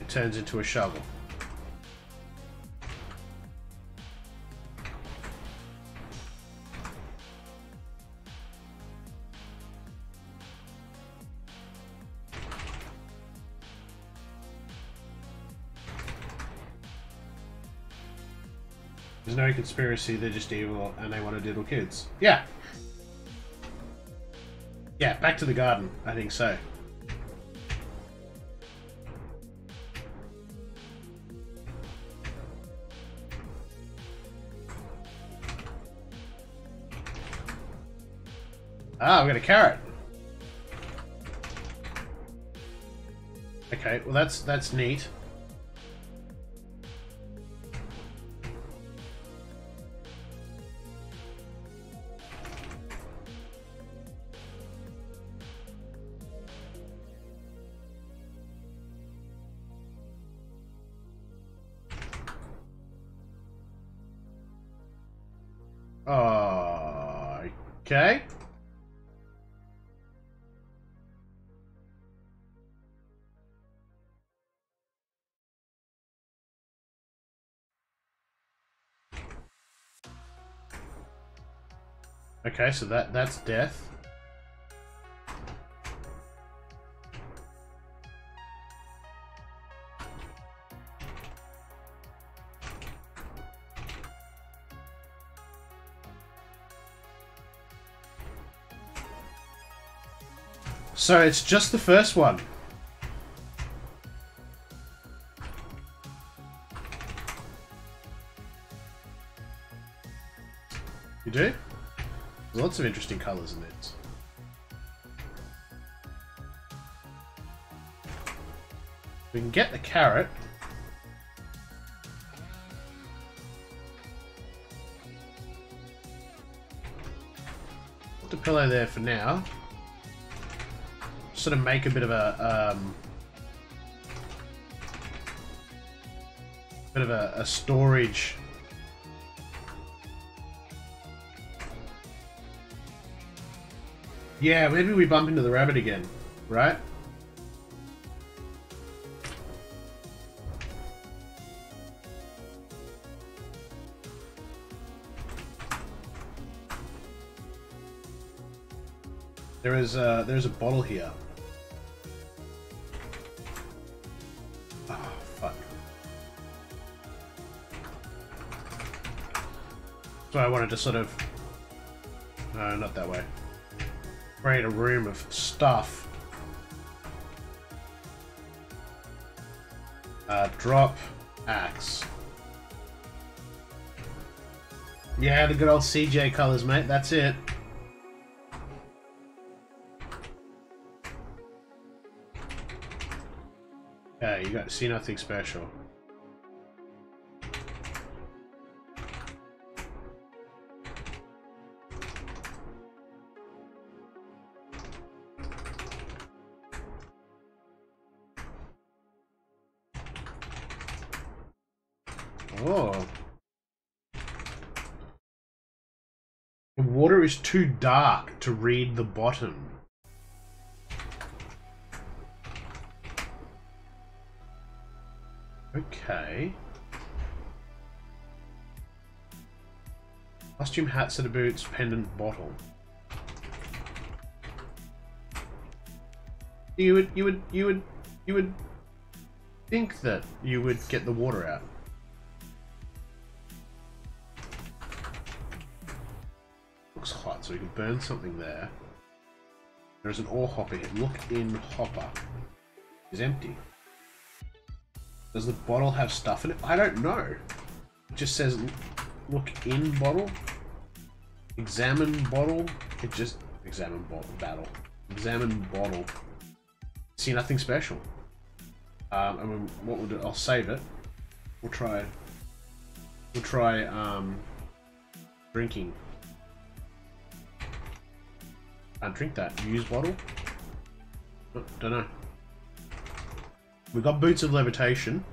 It turns into a shovel. There's no conspiracy, they're just evil and they want to diddle kids. Yeah. Yeah, back to the garden. I think so. Ah, we got a carrot. Okay, well that's that's neat. Okay, so that that's death. So it's just the first one. Lots of interesting colours in it. We can get the carrot. Put the pillow there for now. Sort of make a bit of a um, bit of a, a storage Yeah, maybe we bump into the rabbit again, right? There is a, there's a bottle here. Oh, fuck. So I wanted to sort of... No, not that way create a room of stuff. Uh, drop axe. Yeah, the good old CGA colors, mate. That's it. Okay, you got see nothing special. The water is too dark to read the bottom. Okay. Costume, hat, set of boots, pendant, bottle. You would, you would, you would, you would think that you would get the water out. So we can burn something there. There's an ore hopper here. Look in hopper. Is empty. Does the bottle have stuff in it? I don't know. It just says look in bottle. Examine bottle. It just examine bottle battle. Examine bottle. See nothing special. Um, I mean, what we'll do? I'll save it. We'll try. We'll try um, drinking. Can't drink that. Use bottle. Oh, don't know. We got boots of levitation.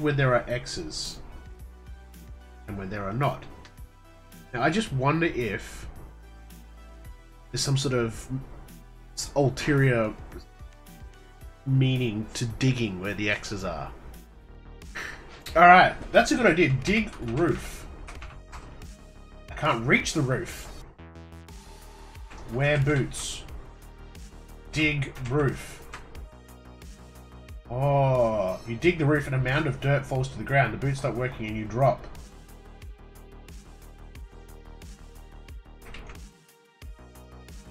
Where there are X's and where there are not. Now, I just wonder if there's some sort of ulterior meaning to digging where the X's are. Alright, that's a good idea. Dig roof. I can't reach the roof. Wear boots. Dig roof. Oh, you dig the roof and a mound of dirt falls to the ground. The boots stop working and you drop.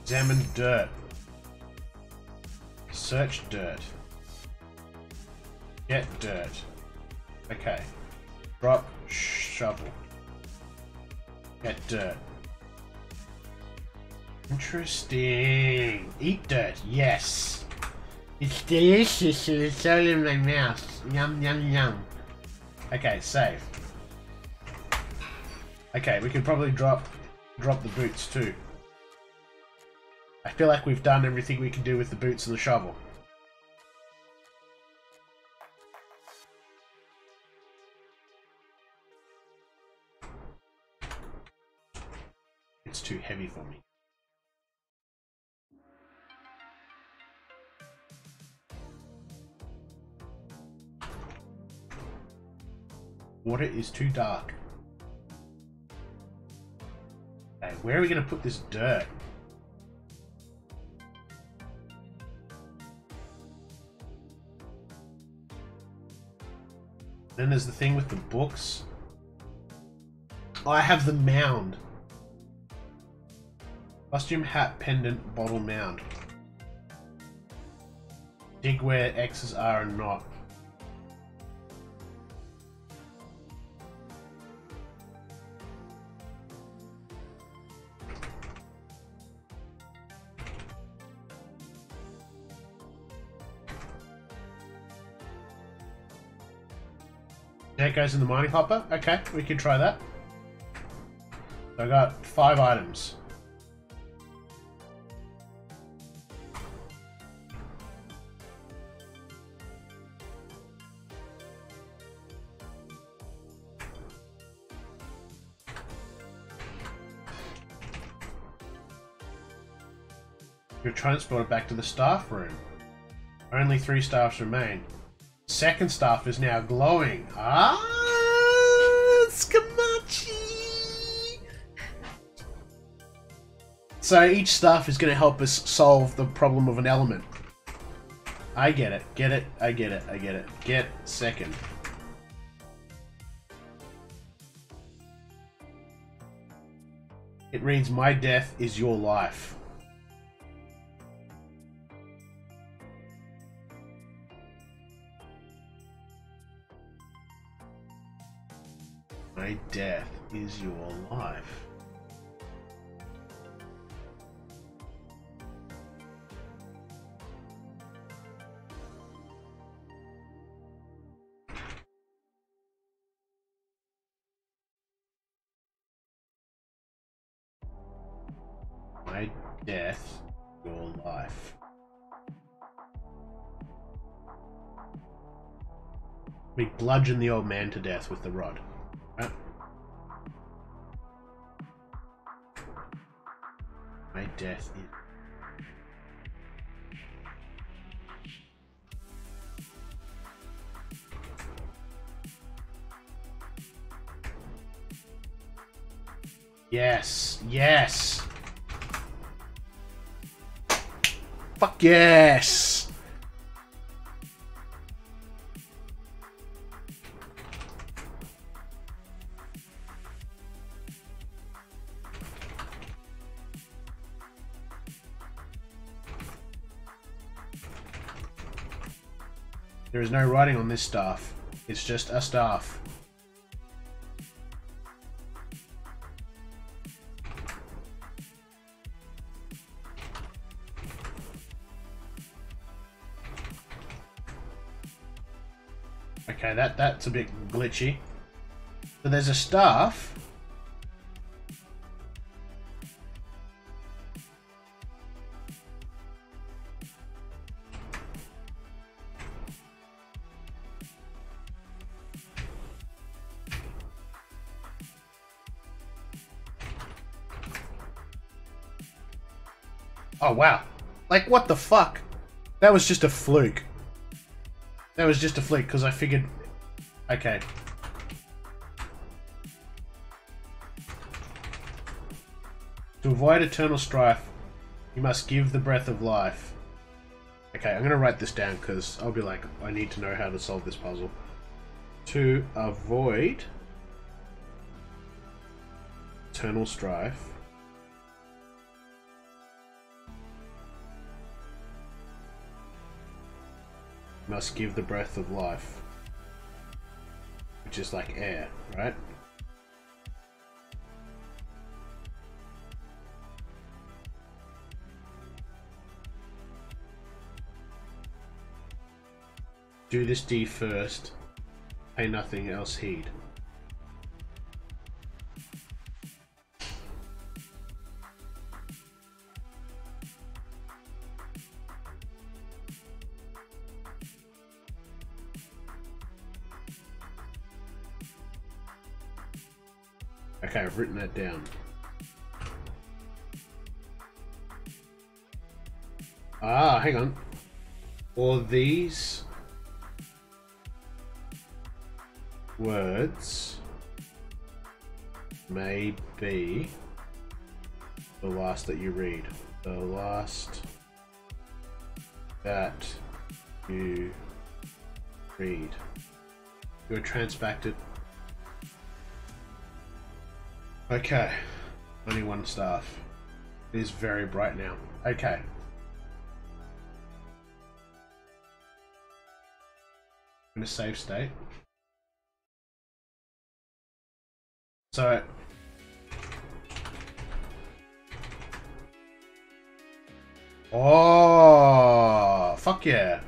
Examine dirt. Search dirt. Get dirt. Okay. Drop shovel. Get dirt. Interesting. Eat dirt. Yes. It's delicious and it's all in my mouth. Yum, yum, yum. Okay, save. Okay, we could probably drop drop the boots too. I feel like we've done everything we can do with the boots and the shovel. It's too heavy for me. Water is too dark. Okay, where are we going to put this dirt? Then there's the thing with the books. Oh, I have the mound. Costume, hat, pendant, bottle, mound. Dig where X's are and not. Goes in the mining hopper. Okay, we can try that. I got five items. You're transported back to the staff room. Only three staffs remain. Second staff is now glowing. Ah, Scamachi! So each staff is going to help us solve the problem of an element. I get it. Get it. I get it. I get it. Get second. It reads, My death is your life. Is your life. My death, your life. We bludgeon the old man to death with the rod. Death. Yes, yes. Fuck yes. There is no writing on this staff. It's just a staff. Okay, that that's a bit glitchy. So there's a staff. Wow. Like what the fuck? That was just a fluke. That was just a fluke, because I figured. Okay. To avoid eternal strife, you must give the breath of life. Okay, I'm going to write this down because I'll be like, I need to know how to solve this puzzle. To avoid eternal strife, must give the breath of life. Which is like air, right? Do this deed first, pay nothing else heed. Written that down. Ah, hang on. Or these words may be the last that you read. The last that you read. You are Okay. Only one staff. It is very bright now. Okay. In a safe state. So Oh, fuck yeah.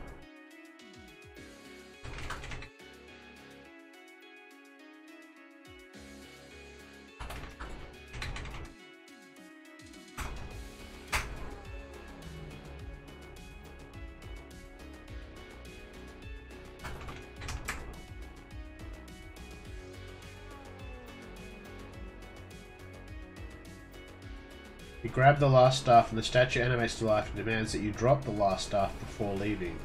You grab the last staff and the statue animates to life and demands that you drop the last staff before leaving.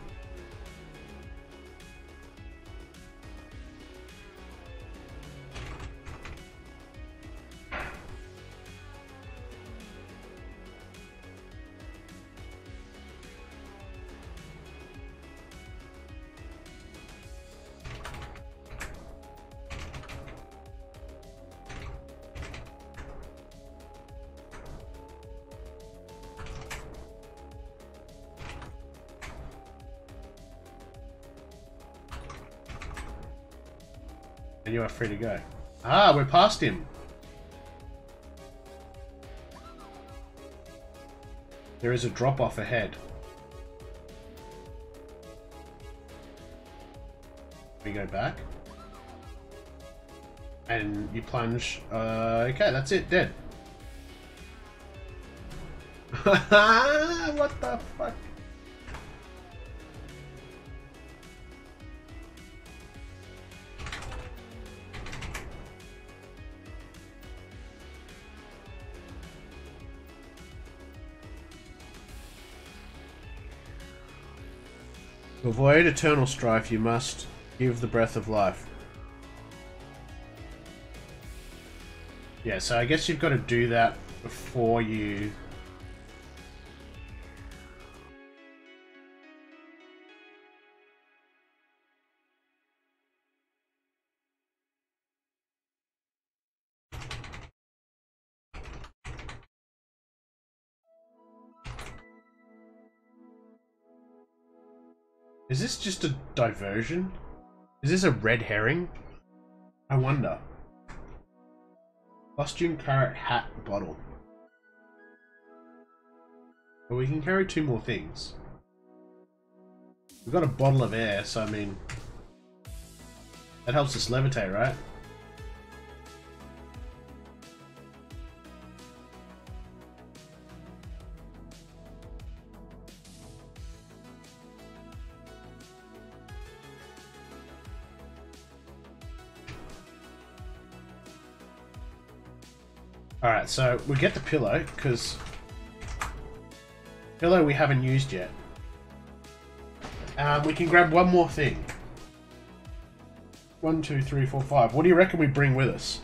Free to go. Ah, we're past him. There is a drop off ahead. We go back. And you plunge. Uh, okay, that's it. Dead. what the fuck? Avoid eternal strife, you must give the breath of life. Yeah, so I guess you've got to do that before you... Is this just a diversion? Is this a red herring? I wonder. Costume, carrot, hat, bottle. But we can carry two more things. We've got a bottle of air, so I mean... That helps us levitate, right? Alright, so we get the pillow, because... Pillow we haven't used yet. Um, we can grab one more thing. one, two, three, four, five. What do you reckon we bring with us?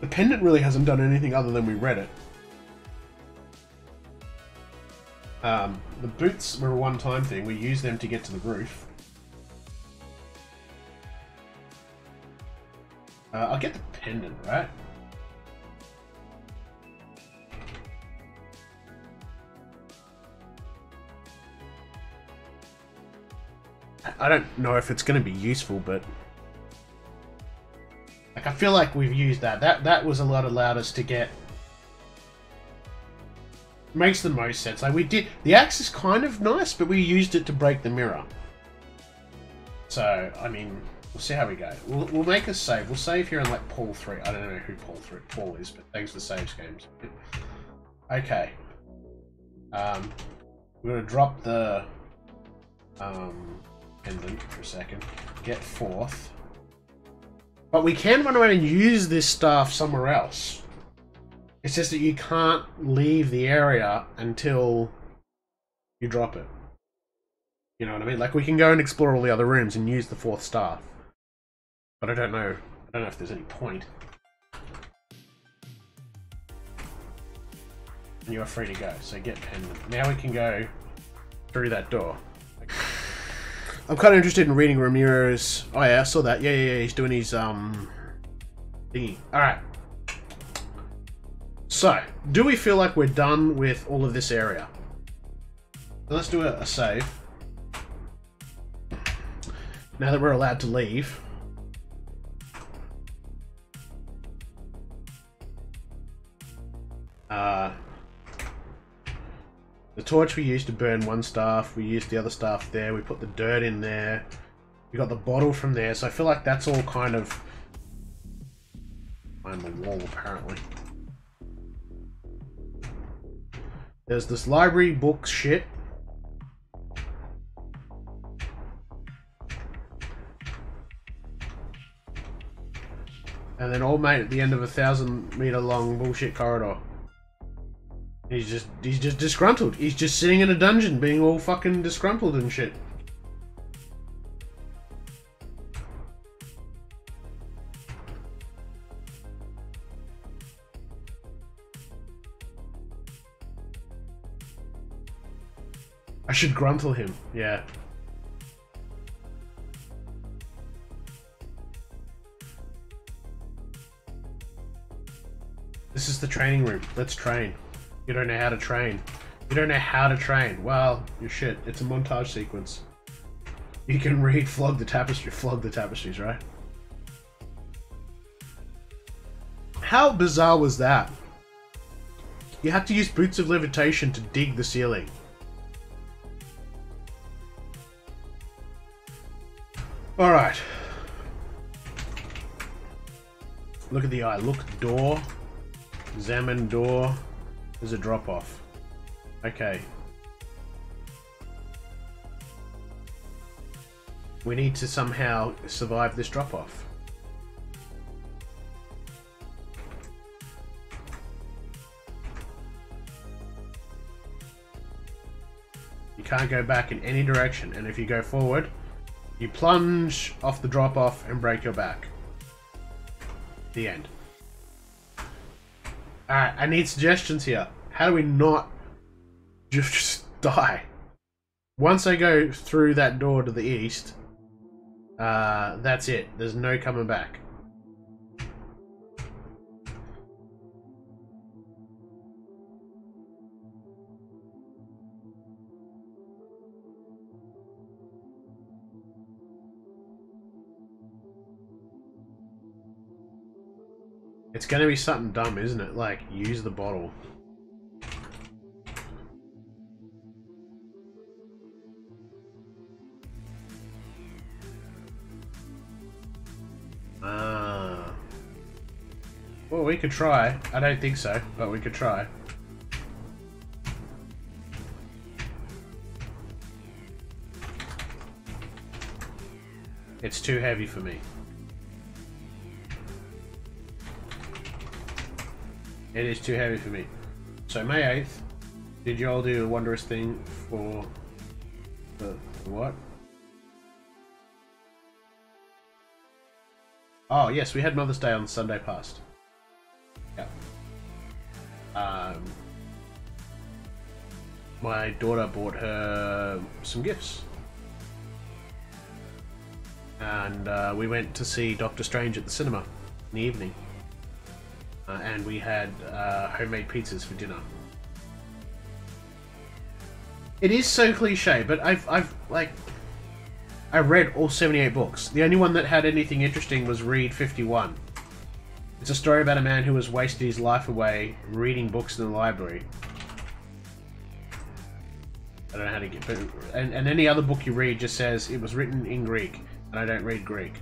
The pendant really hasn't done anything other than we read it. Um, the boots were a one-time thing. We used them to get to the roof. Uh, I'll get the pendant, right? I don't know if it's going to be useful, but like I feel like we've used that. That that was a lot allowed us to get makes the most sense. Like we did the axe is kind of nice, but we used it to break the mirror. So I mean, we'll see how we go. We'll, we'll make a save. We'll save here in like Paul three. I don't know who Paul three Paul is, but thanks for saves games. Okay. Um, we're gonna drop the um pendant for a second. Get fourth. But we can run around and use this staff somewhere else. It's just that you can't leave the area until you drop it. You know what I mean? Like we can go and explore all the other rooms and use the fourth staff. But I don't know. I don't know if there's any point. And you are free to go, so get pendant. Now we can go through that door. I'm kind of interested in reading Ramirez. Oh yeah, I saw that. Yeah, yeah, yeah. He's doing his um thingy. All right. So, do we feel like we're done with all of this area? let's do a, a save. Now that we're allowed to leave. Uh, the torch we used to burn one staff, we used the other staff there, we put the dirt in there, we got the bottle from there, so I feel like that's all kind of behind the wall apparently. There's this library book shit. And then all mate at the end of a thousand meter long bullshit corridor. He's just he's just disgruntled. He's just sitting in a dungeon being all fucking disgruntled and shit. I should gruntle him, yeah. This is the training room. Let's train. You don't know how to train. You don't know how to train. Well, you're shit. It's a montage sequence. You can read Flog the Tapestry. Flog the Tapestries, right? How bizarre was that? You had to use Boots of Levitation to dig the ceiling. Alright. Look at the eye. Look, door. Examine door. There's a drop off. Okay. We need to somehow survive this drop off. You can't go back in any direction, and if you go forward, you plunge off the drop off and break your back. The end. Alright, I need suggestions here. How do we not just die? Once I go through that door to the east, uh, that's it. There's no coming back. It's gonna be something dumb, isn't it? Like, use the bottle. Well, we could try. I don't think so, but we could try. It's too heavy for me. It is too heavy for me. So May 8th, did you all do a wondrous thing for the, what? Oh, yes, we had Mother's Day on Sunday past. Um, my daughter bought her some gifts. And uh, we went to see Doctor Strange at the cinema in the evening. Uh, and we had uh, homemade pizzas for dinner. It is so cliche, but I've, I've like, I read all 78 books. The only one that had anything interesting was Read 51. It's a story about a man who has wasted his life away reading books in the library. I don't know how to get, but and, and any other book you read just says it was written in Greek, and I don't read Greek.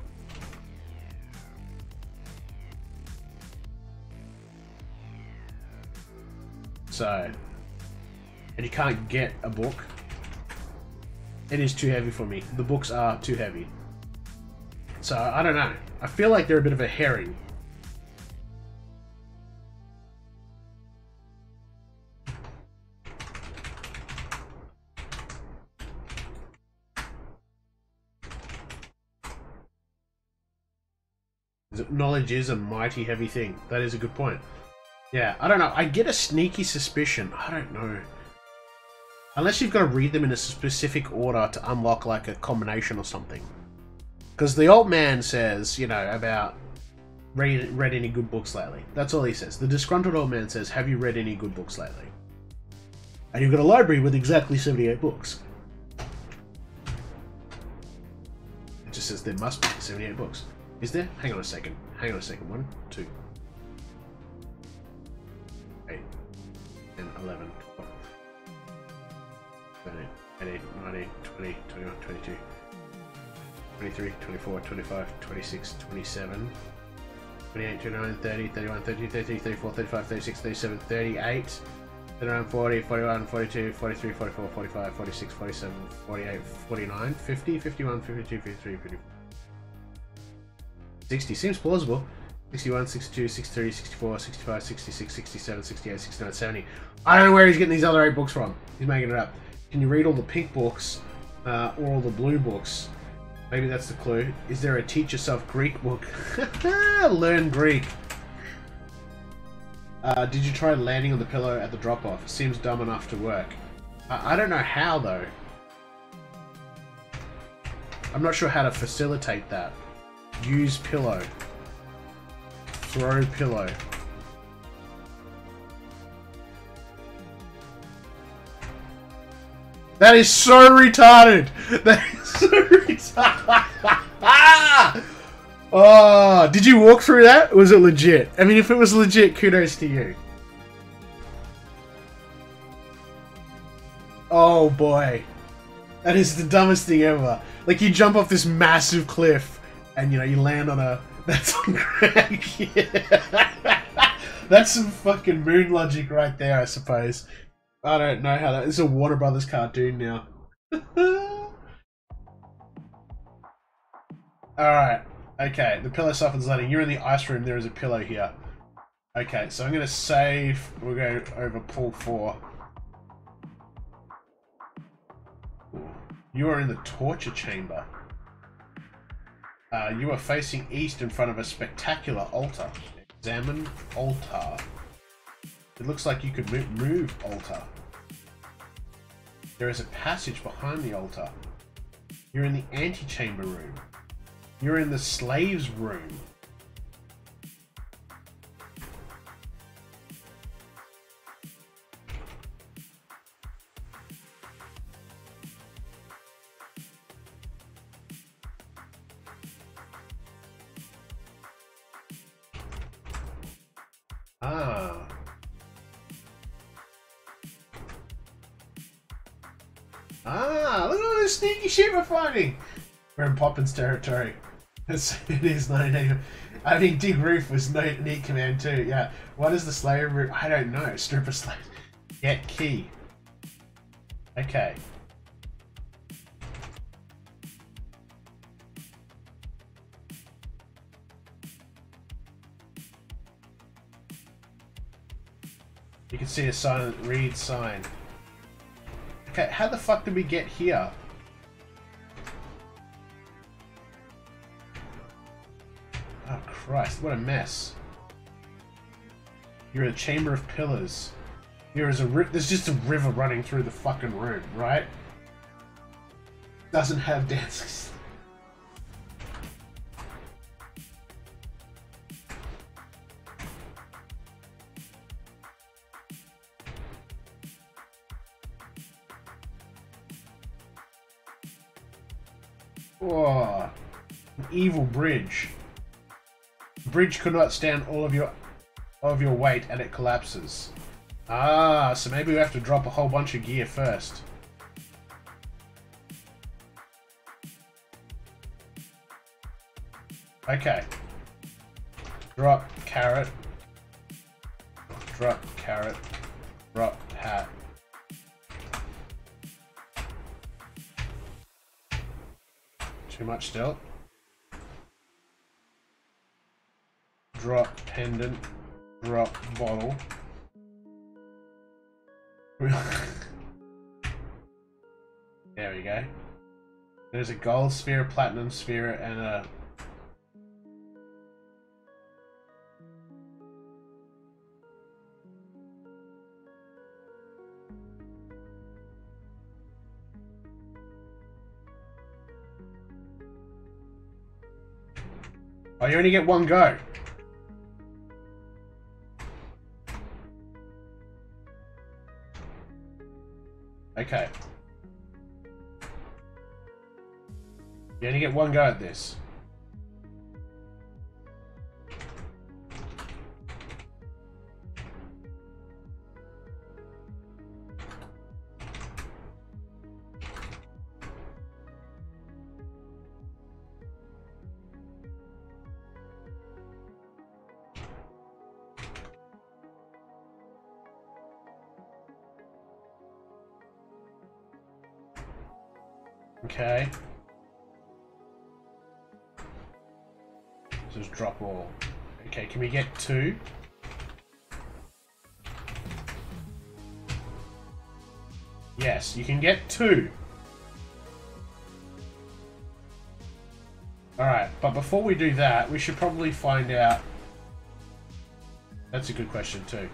So, and you can't get a book. It is too heavy for me. The books are too heavy. So, I don't know. I feel like they're a bit of a herring. Knowledge is a mighty heavy thing. That is a good point. Yeah, I don't know. I get a sneaky suspicion. I don't know. Unless you've got to read them in a specific order to unlock like a combination or something. Because the old man says, you know, about read, read any good books lately. That's all he says. The disgruntled old man says, have you read any good books lately? And you've got a library with exactly 78 books. It just says there must be 78 books. Is there? Hang on a second. Hang on a second. One, two, eight, 10, 11, 12, 13, 18, 19, 20, 21, 22, 23, 24, 25, 26, 27, 28, 29, 30, 31, 32, 33, 34, 35, 36, 37, 38, 39, 40, 41, 42, 43, 44, 45, 46, 47, 48, 49, 50, 51, 52, 53, 54. 60 seems plausible. 61, 62, 63, 64, 65, 66, 67, 68, 69, 70. I don't know where he's getting these other eight books from. He's making it up. Can you read all the pink books uh, or all the blue books? Maybe that's the clue. Is there a teach yourself Greek book? Learn Greek. Uh, did you try landing on the pillow at the drop-off? Seems dumb enough to work. I, I don't know how, though. I'm not sure how to facilitate that. Use pillow. Throw pillow. That is so retarded! That is so retarded! oh, did you walk through that? Was it legit? I mean, if it was legit, kudos to you. Oh boy. That is the dumbest thing ever. Like, you jump off this massive cliff, and you know, you land on a. That's on Greg. That's some fucking moon logic right there, I suppose. I don't know how that. It's a Warner Brothers cartoon now. Alright. Okay, the pillow softens lighting. You're in the ice room, there is a pillow here. Okay, so I'm gonna save. We'll go over pool four. You are in the torture chamber. Uh, you are facing east in front of a spectacular altar. Examine altar. It looks like you could move, move altar. There is a passage behind the altar. You're in the antechamber room. You're in the slaves room. Ah. Ah, look at all this sneaky shit we're finding. We're in Poppins territory. It's, it is 1980. I mean, dig roof was no neat command too. Yeah. What is the slave room? I don't know. Stripper slave. Get key. Okay. You can see a silent read sign. Okay, how the fuck did we get here? Oh Christ, what a mess. You're a chamber of pillars. Here is a there's just a river running through the fucking room, right? Doesn't have dances. Oh, an evil bridge. The bridge could not stand all of your all of your weight and it collapses. Ah, so maybe we have to drop a whole bunch of gear first. Okay. Drop carrot. Drop carrot. Drop hat. Too much still. Drop pendant. Drop bottle. there we go. There's a gold sphere, platinum sphere, and a Oh, you only get one go. Okay. You only get one go at this. Two? Yes, you can get two. Alright, but before we do that, we should probably find out... That's a good question too.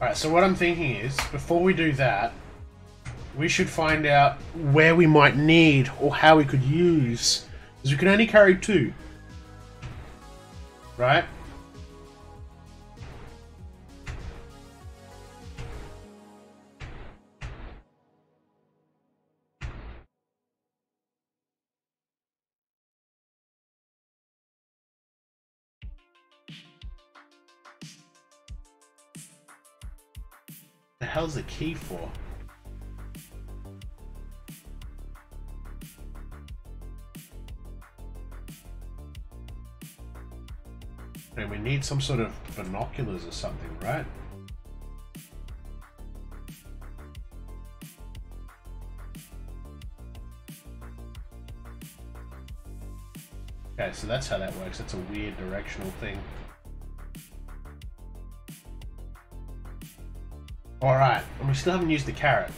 Alright, so what I'm thinking is, before we do that, we should find out where we might need or how we could use. Because we can only carry two. Right? The hell's the key for? Need some sort of binoculars or something, right? Okay, so that's how that works. That's a weird directional thing. Alright, and we still haven't used the carrot.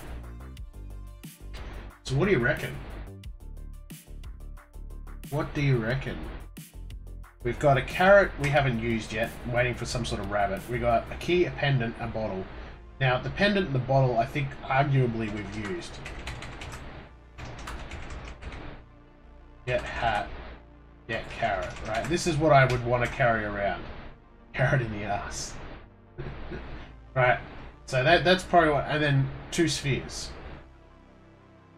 So what do you reckon? What do you reckon? We've got a carrot we haven't used yet, waiting for some sort of rabbit. We got a key, a pendant, a bottle. Now, the pendant and the bottle, I think, arguably we've used. Get hat, get carrot, right? This is what I would want to carry around. Carrot in the ass. right, so that that's probably what, and then two spheres,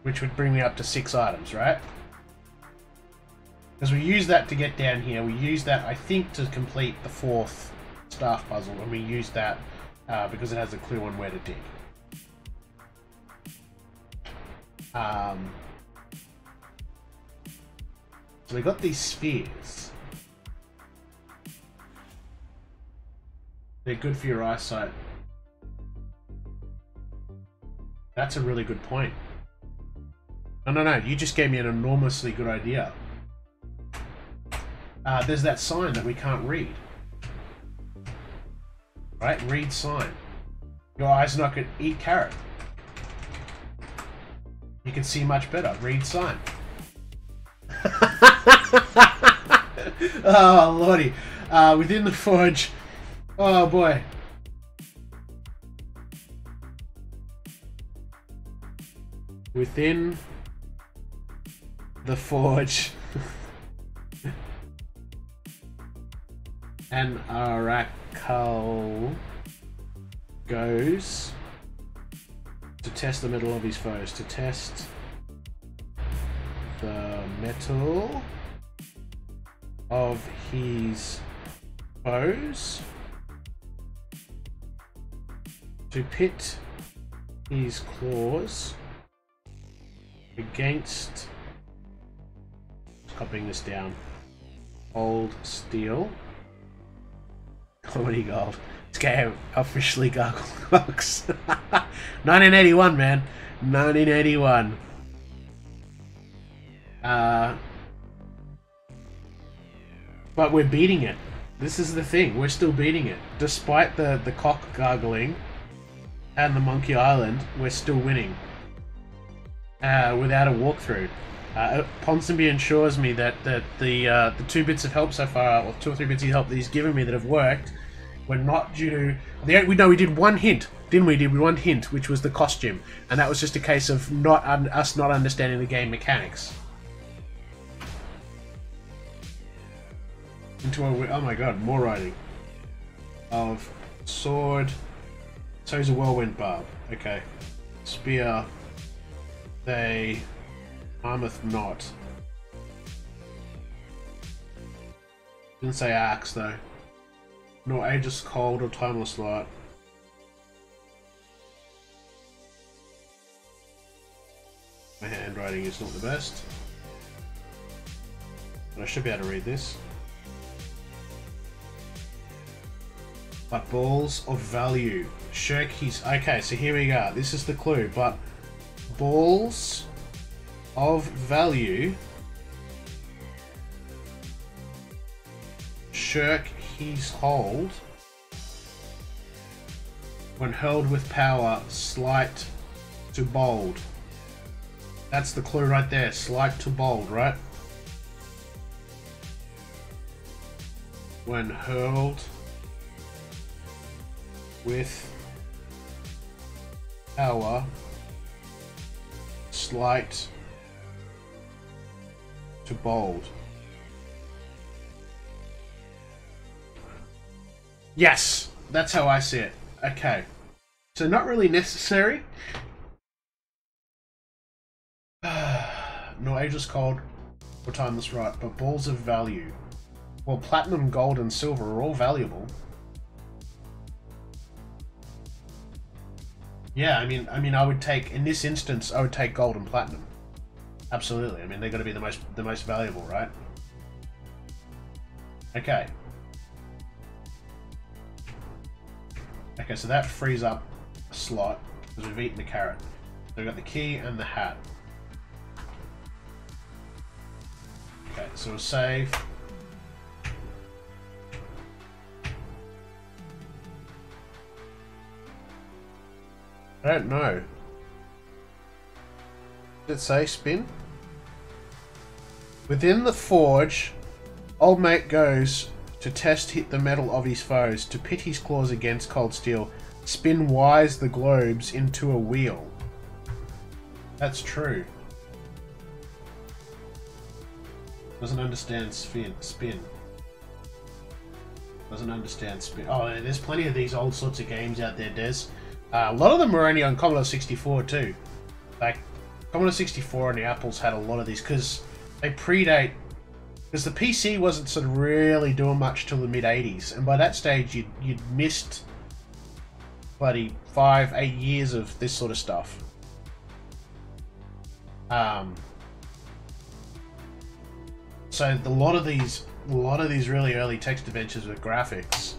which would bring me up to six items, right? Because we use that to get down here. We use that, I think, to complete the fourth staff puzzle, and we use that uh, because it has a clue on where to dig. Um, so we got these spheres. They're good for your eyesight. That's a really good point. No, no, no. You just gave me an enormously good idea. Uh, there's that sign that we can't read. Right? Read sign. Your eyes not to eat carrot. You can see much better. Read sign. oh, lordy. Uh, within the forge. Oh, boy. Within the forge. An Arakel goes to test the metal of his foes. To test the metal of his foes. To pit his claws against copying this down old steel comedy gold this game officially clocks 1981 man. 1981 uh but we're beating it. This is the thing. We're still beating it. Despite the the cock gargling and the monkey island we're still winning uh, without a walkthrough. Uh, Ponsonby ensures me that, that the uh, the two bits of help so far, or two or three bits of help that he's given me that have worked, were not due to. We know we did one hint, didn't we? Did we one hint, which was the costume, and that was just a case of not un, us not understanding the game mechanics. Into a oh my god, more writing of sword. So he's a whirlwind barb. Okay, spear they Armouth not. Didn't say axe though. Nor Aegis Cold or Timeless Light. My handwriting is not the best. But I should be able to read this. But balls of value. Shirk his... Okay, so here we go. This is the clue, but balls of value. Shirk his hold. When hurled with power slight to bold. That's the clue right there slight to bold right? When hurled with power slight to bold. Yes, that's how I see it. Okay. So not really necessary. no Aegis Cold or Timeless Right, but balls of value. Well, platinum, gold, and silver are all valuable. Yeah, I mean, I mean, I would take in this instance, I would take gold and platinum. Absolutely. I mean, they're going to be the most the most valuable, right? Okay. Okay, so that frees up a slot because we've eaten the carrot. So we've got the key and the hat. Okay, so we'll save. I don't know. Did it say spin? Within the forge, old mate goes to test hit the metal of his foes, to pit his claws against cold steel, spin wise the globes into a wheel. That's true. Doesn't understand spin. Spin. Doesn't understand spin. Oh, there's plenty of these old sorts of games out there, Des. Uh, a lot of them were only on Commodore 64 too. Like, Commodore 64 and the Apples had a lot of these because they predate. Because the PC wasn't sort of really doing much till the mid 80s, and by that stage you'd, you'd missed bloody five, eight years of this sort of stuff. Um, so a lot of these, a lot of these really early text adventures with graphics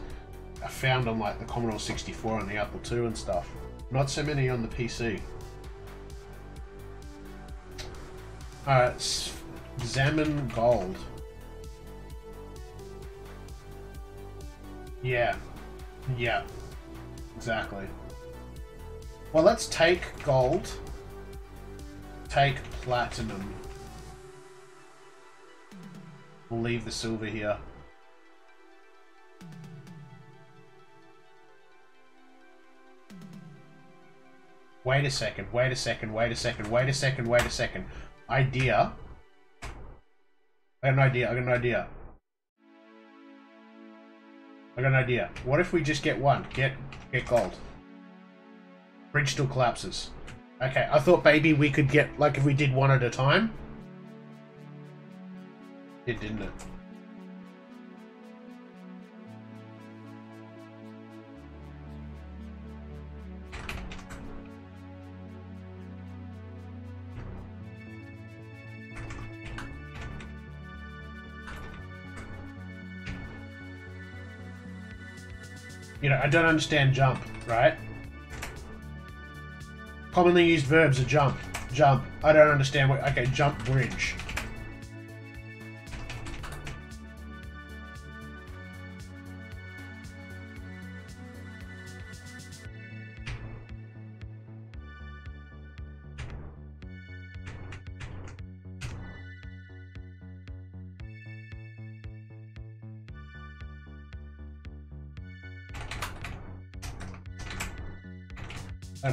are found on like the Commodore 64 and the Apple II and stuff. Not so many on the PC. Alright, examine gold. Yeah. Yeah. Exactly. Well, let's take gold. take platinum. We'll leave the silver here. Wait a second, wait a second, wait a second, wait a second, wait a second. Idea. I got an idea, I got an idea. I got an idea. What if we just get one? Get get gold. Bridge still collapses. Okay, I thought maybe we could get, like, if we did one at a time. It didn't it? You know, I don't understand jump, right? Commonly used verbs are jump, jump. I don't understand what. Okay, jump bridge.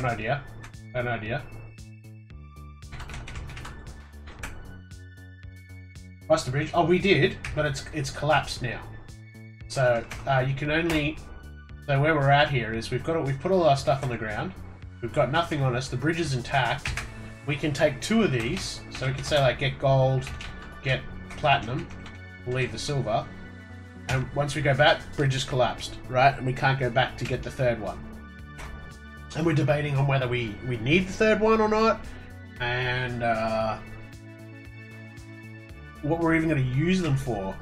An idea. An idea. The bridge. Oh, we did, but it's it's collapsed now. So uh, you can only. So where we're at here is we've got it. We've put all our stuff on the ground. We've got nothing on us. The bridge is intact. We can take two of these. So we can say like get gold, get platinum. Leave the silver. And once we go back, bridge is collapsed, right? And we can't go back to get the third one and we're debating on whether we we need the third one or not, and uh, what we're even going to use them for.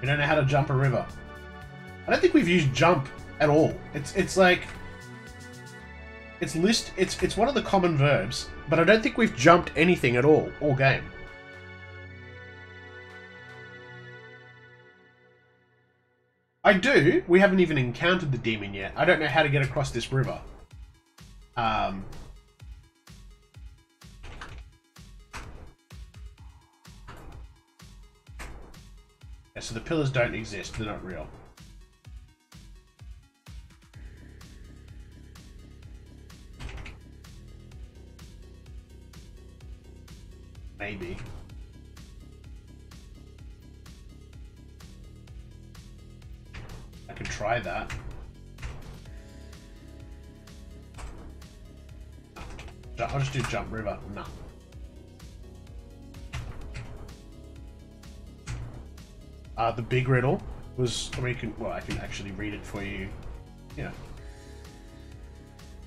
We don't know how to jump a river. I don't think we've used jump at all. It's it's like it's list. It's it's one of the common verbs, but I don't think we've jumped anything at all all game. I do. We haven't even encountered the demon yet. I don't know how to get across this river. Um. Yeah, so the pillars don't exist. They're not real. Maybe. I could try that. I'll just do jump river. No. Uh, the big riddle was, I mean, can, well, I can actually read it for you. Yeah.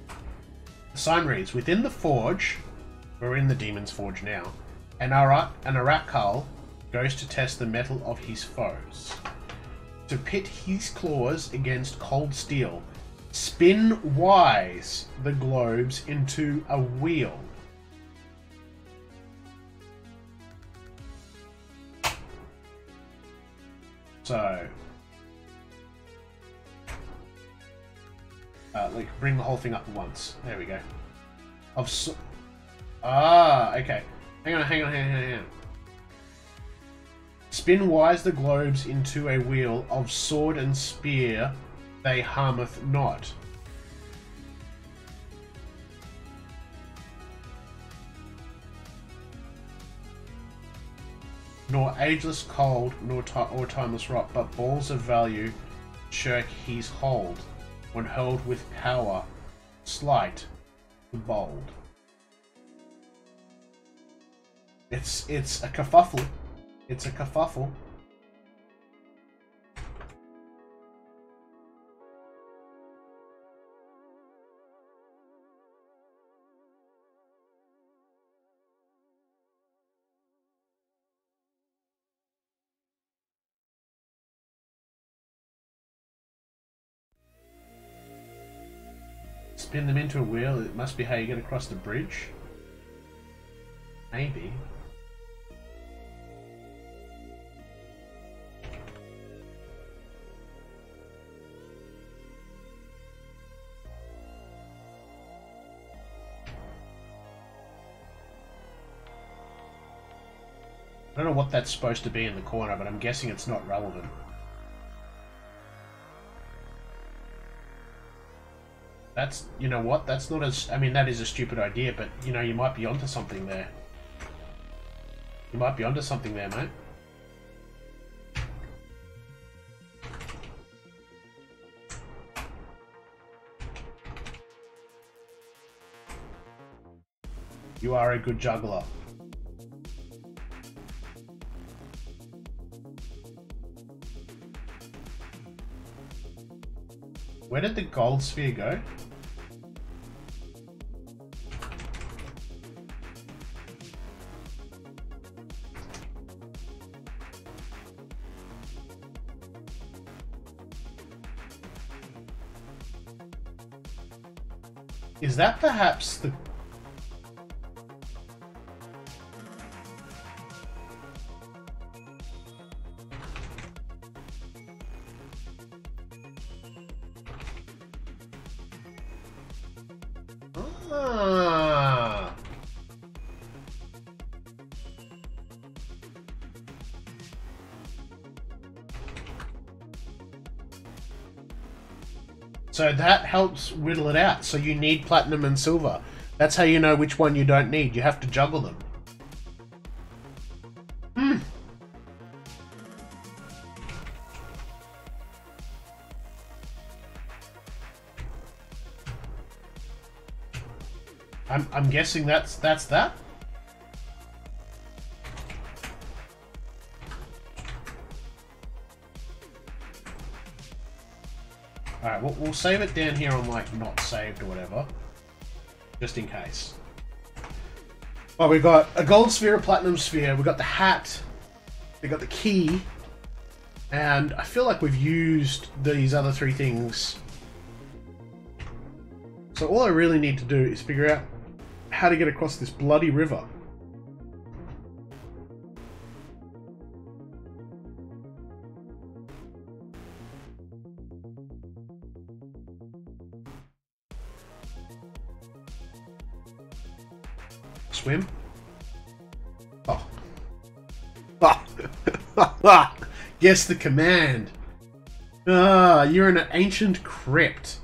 The sign reads, within the forge, we're in the Demon's Forge now, an, Ara- an Arakal goes to test the metal of his foes. To pit his claws against cold steel, spin wise the globes into a wheel. So, uh, like bring the whole thing up once. There we go. Of so- ah, okay. Hang on, hang on, hang on, hang on. Spin wise the globes into a wheel of sword and spear they harmeth not. Nor ageless cold, nor ti or timeless rock, but balls of value shirk his hold, when hurled with power, slight, the bold. It's it's a kerfuffle. It's a kerfuffle. Spin them into a wheel. It must be how you get across the bridge. Maybe. I don't know what that's supposed to be in the corner, but I'm guessing it's not relevant. That's, you know what, that's not as, I mean, that is a stupid idea, but, you know, you might be onto something there. You might be onto something there, mate. You are a good juggler. Where did the gold sphere go? Is that perhaps the... So that helps whittle it out. So you need platinum and silver. That's how you know which one you don't need. You have to juggle them. Hmm. I'm, I'm guessing that's that's that. We'll, save it down here on like not saved or whatever. Just in case. Well, we've got a gold sphere, a platinum sphere, we've got the hat, we've got the key, and I feel like we've used these other three things. So all I really need to do is figure out how to get across this bloody river. Swim? Oh. Ah. Guess the command. Ah, you're in an ancient crypt.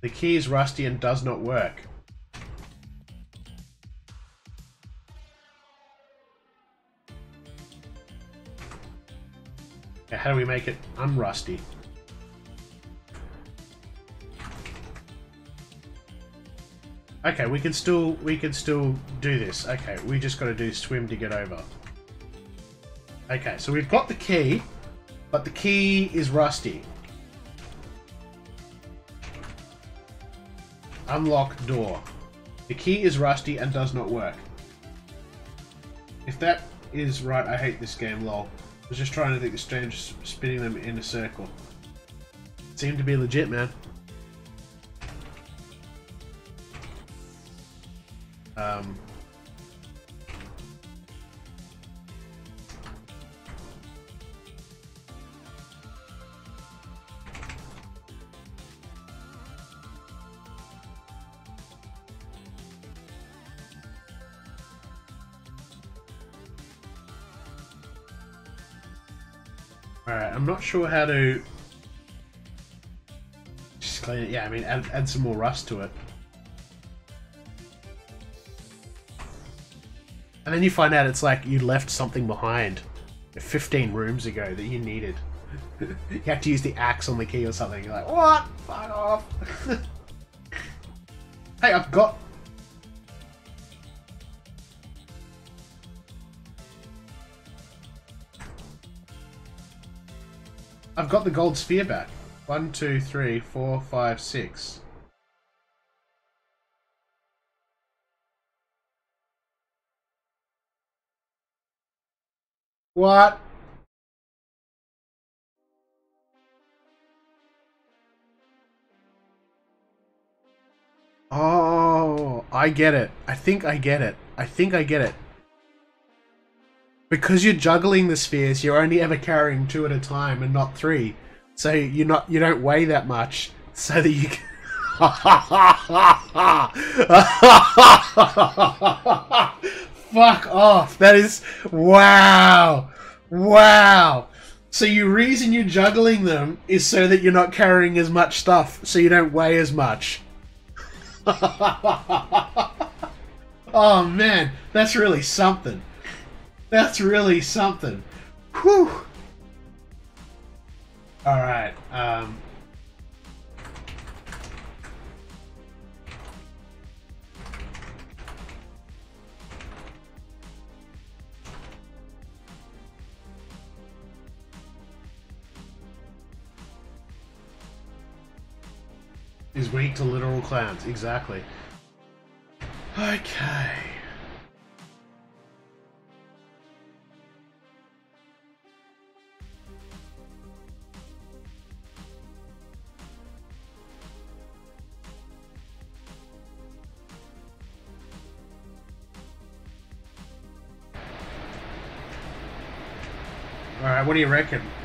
The key is rusty and does not work. How do we make it unrusty? Okay, we can still we can still do this. Okay, we just got to do swim to get over. Okay, so we've got the key, but the key is rusty. Unlock door. The key is rusty and does not work. If that is right, I hate this game, lol. I was just trying to think of strange spinning them in a circle. Seemed to be legit, man. Um, sure how to just clean it. Yeah, I mean, add, add some more rust to it. And then you find out it's like you left something behind 15 rooms ago that you needed. you have to use the axe on the key or something. You're like, what? Fuck off. hey, I've got... I've got the gold sphere back. One, two, three, four, five, six. What? Oh, I get it. I think I get it. I think I get it. Because you're juggling the spheres, you're only ever carrying two at a time and not three. So you're not you don't weigh that much so that you can Fuck off. That is wow. Wow. So your reason you're juggling them is so that you're not carrying as much stuff, so you don't weigh as much. oh man, that's really something. That's really something. Whew. All right. Um, is weak to literal clowns. Exactly. Okay. What do you reckon?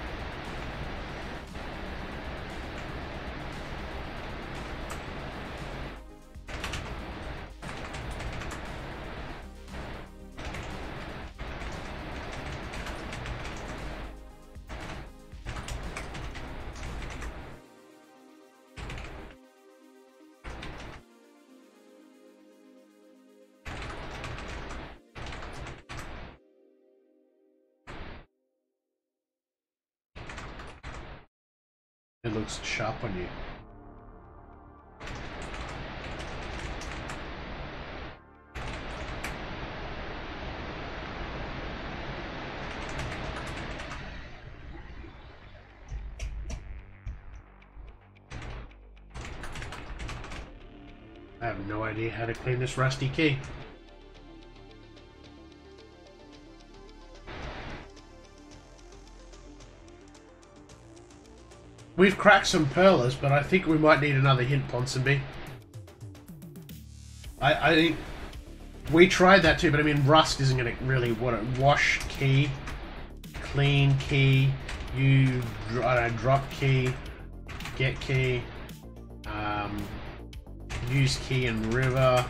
How to clean this rusty key. We've cracked some perlers, but I think we might need another hint, Ponsonby. I, I think we tried that too, but I mean, rust isn't going to really what it wash key, clean key, you I don't know, drop key, get key, use key and river.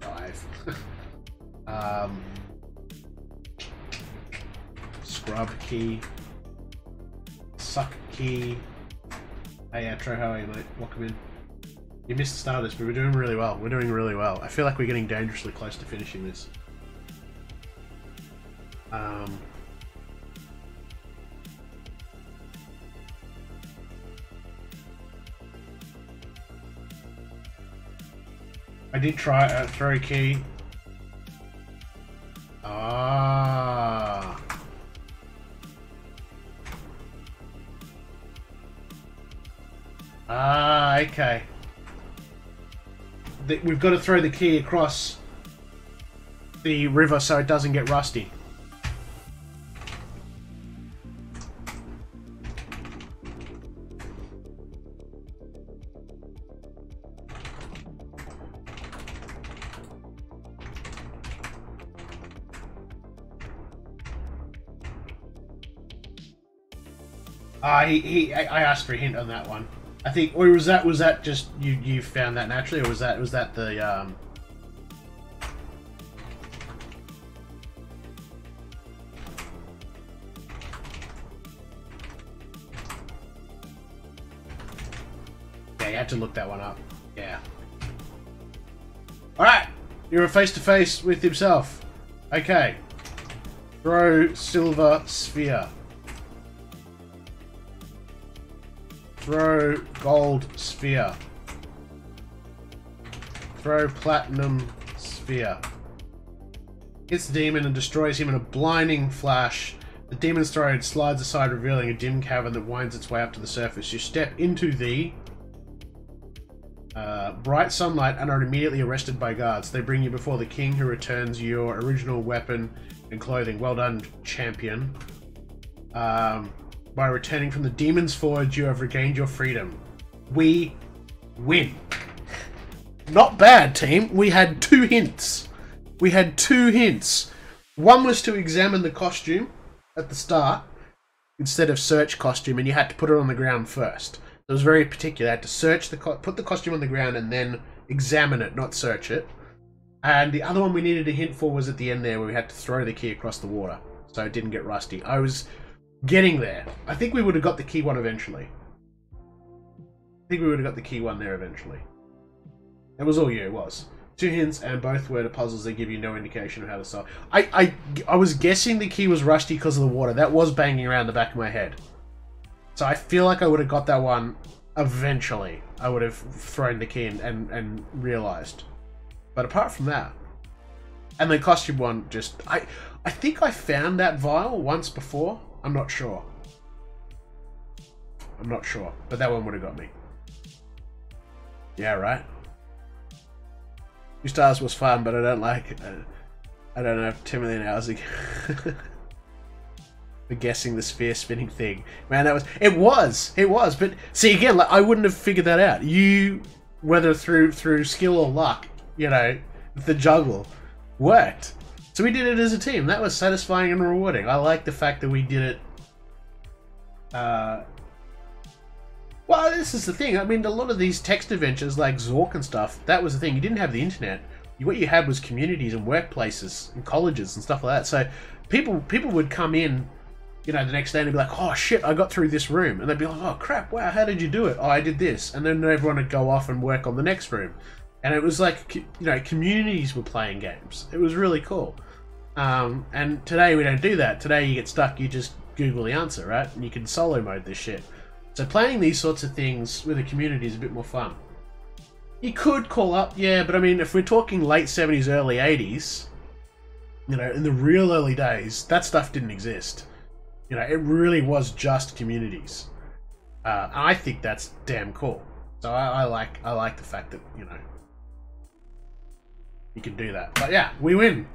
Dive. um, scrub key, suck key. Hey, Atro, how are you, mate? Welcome in. You missed the start of this, but we're doing really well. We're doing really well. I feel like we're getting dangerously close to finishing this. Um, did try a throw key. Ah. Ah, okay. We've got to throw the key across the river so it doesn't get rusty. He, I asked for a hint on that one. I think, or was that was that just you you found that naturally, or was that was that the um? Yeah, you had to look that one up. Yeah. All right, you're face to face with himself. Okay. Throw silver sphere. Throw gold sphere. Throw platinum sphere. Hits the demon and destroys him in a blinding flash. The demon's throw slides aside, revealing a dim cavern that winds its way up to the surface. You step into the Uh, bright sunlight and are immediately arrested by guards. They bring you before the king, who returns your original weapon and clothing. Well done, champion. Um, by returning from the Demon's Forge, you have regained your freedom. We win. Not bad, team. We had two hints. We had two hints. One was to examine the costume at the start instead of search costume, and you had to put it on the ground first. It was very particular. I had to search the put the costume on the ground and then examine it, not search it. And the other one we needed a hint for was at the end there, where we had to throw the key across the water, so it didn't get rusty. I was getting there. I think we would have got the key one eventually. I think we would have got the key one there eventually. It was all you. It was two hints, and both were the puzzles that give you no indication of how to solve. I I I was guessing the key was rusty because of the water. That was banging around the back of my head. So I feel like I would have got that one eventually. I would have thrown the key in and, and realized. But apart from that, and the costume one just I I think I found that vial once before. I'm not sure. I'm not sure, but that one would have got me. Yeah, right. Two stars was fun, but I don't like. Uh, I don't know, 10 million hours ago. for guessing the sphere spinning thing. Man, that was it was it was. But see again, like I wouldn't have figured that out. You, whether through through skill or luck, you know, the juggle worked. So we did it as a team. That was satisfying and rewarding. I like the fact that we did it. Uh, well, this is the thing. I mean, a lot of these text adventures like Zork and stuff, that was the thing. You didn't have the internet. What you had was communities and workplaces and colleges and stuff like that. So people people would come in you know, the next day and be like, oh shit, I got through this room. And they'd be like, oh crap, wow, how did you do it? Oh, I did this. And then everyone would go off and work on the next room. And it was like, you know, communities were playing games. It was really cool. Um, and today we don't do that. Today you get stuck, you just Google the answer, right? And you can solo mode this shit. So playing these sorts of things with a community is a bit more fun. You could call up, yeah, but I mean, if we're talking late 70s, early 80s, you know, in the real early days, that stuff didn't exist. You know, it really was just communities. Uh, I think that's damn cool. So I, I like I like the fact that you know you can do that. But yeah, we win.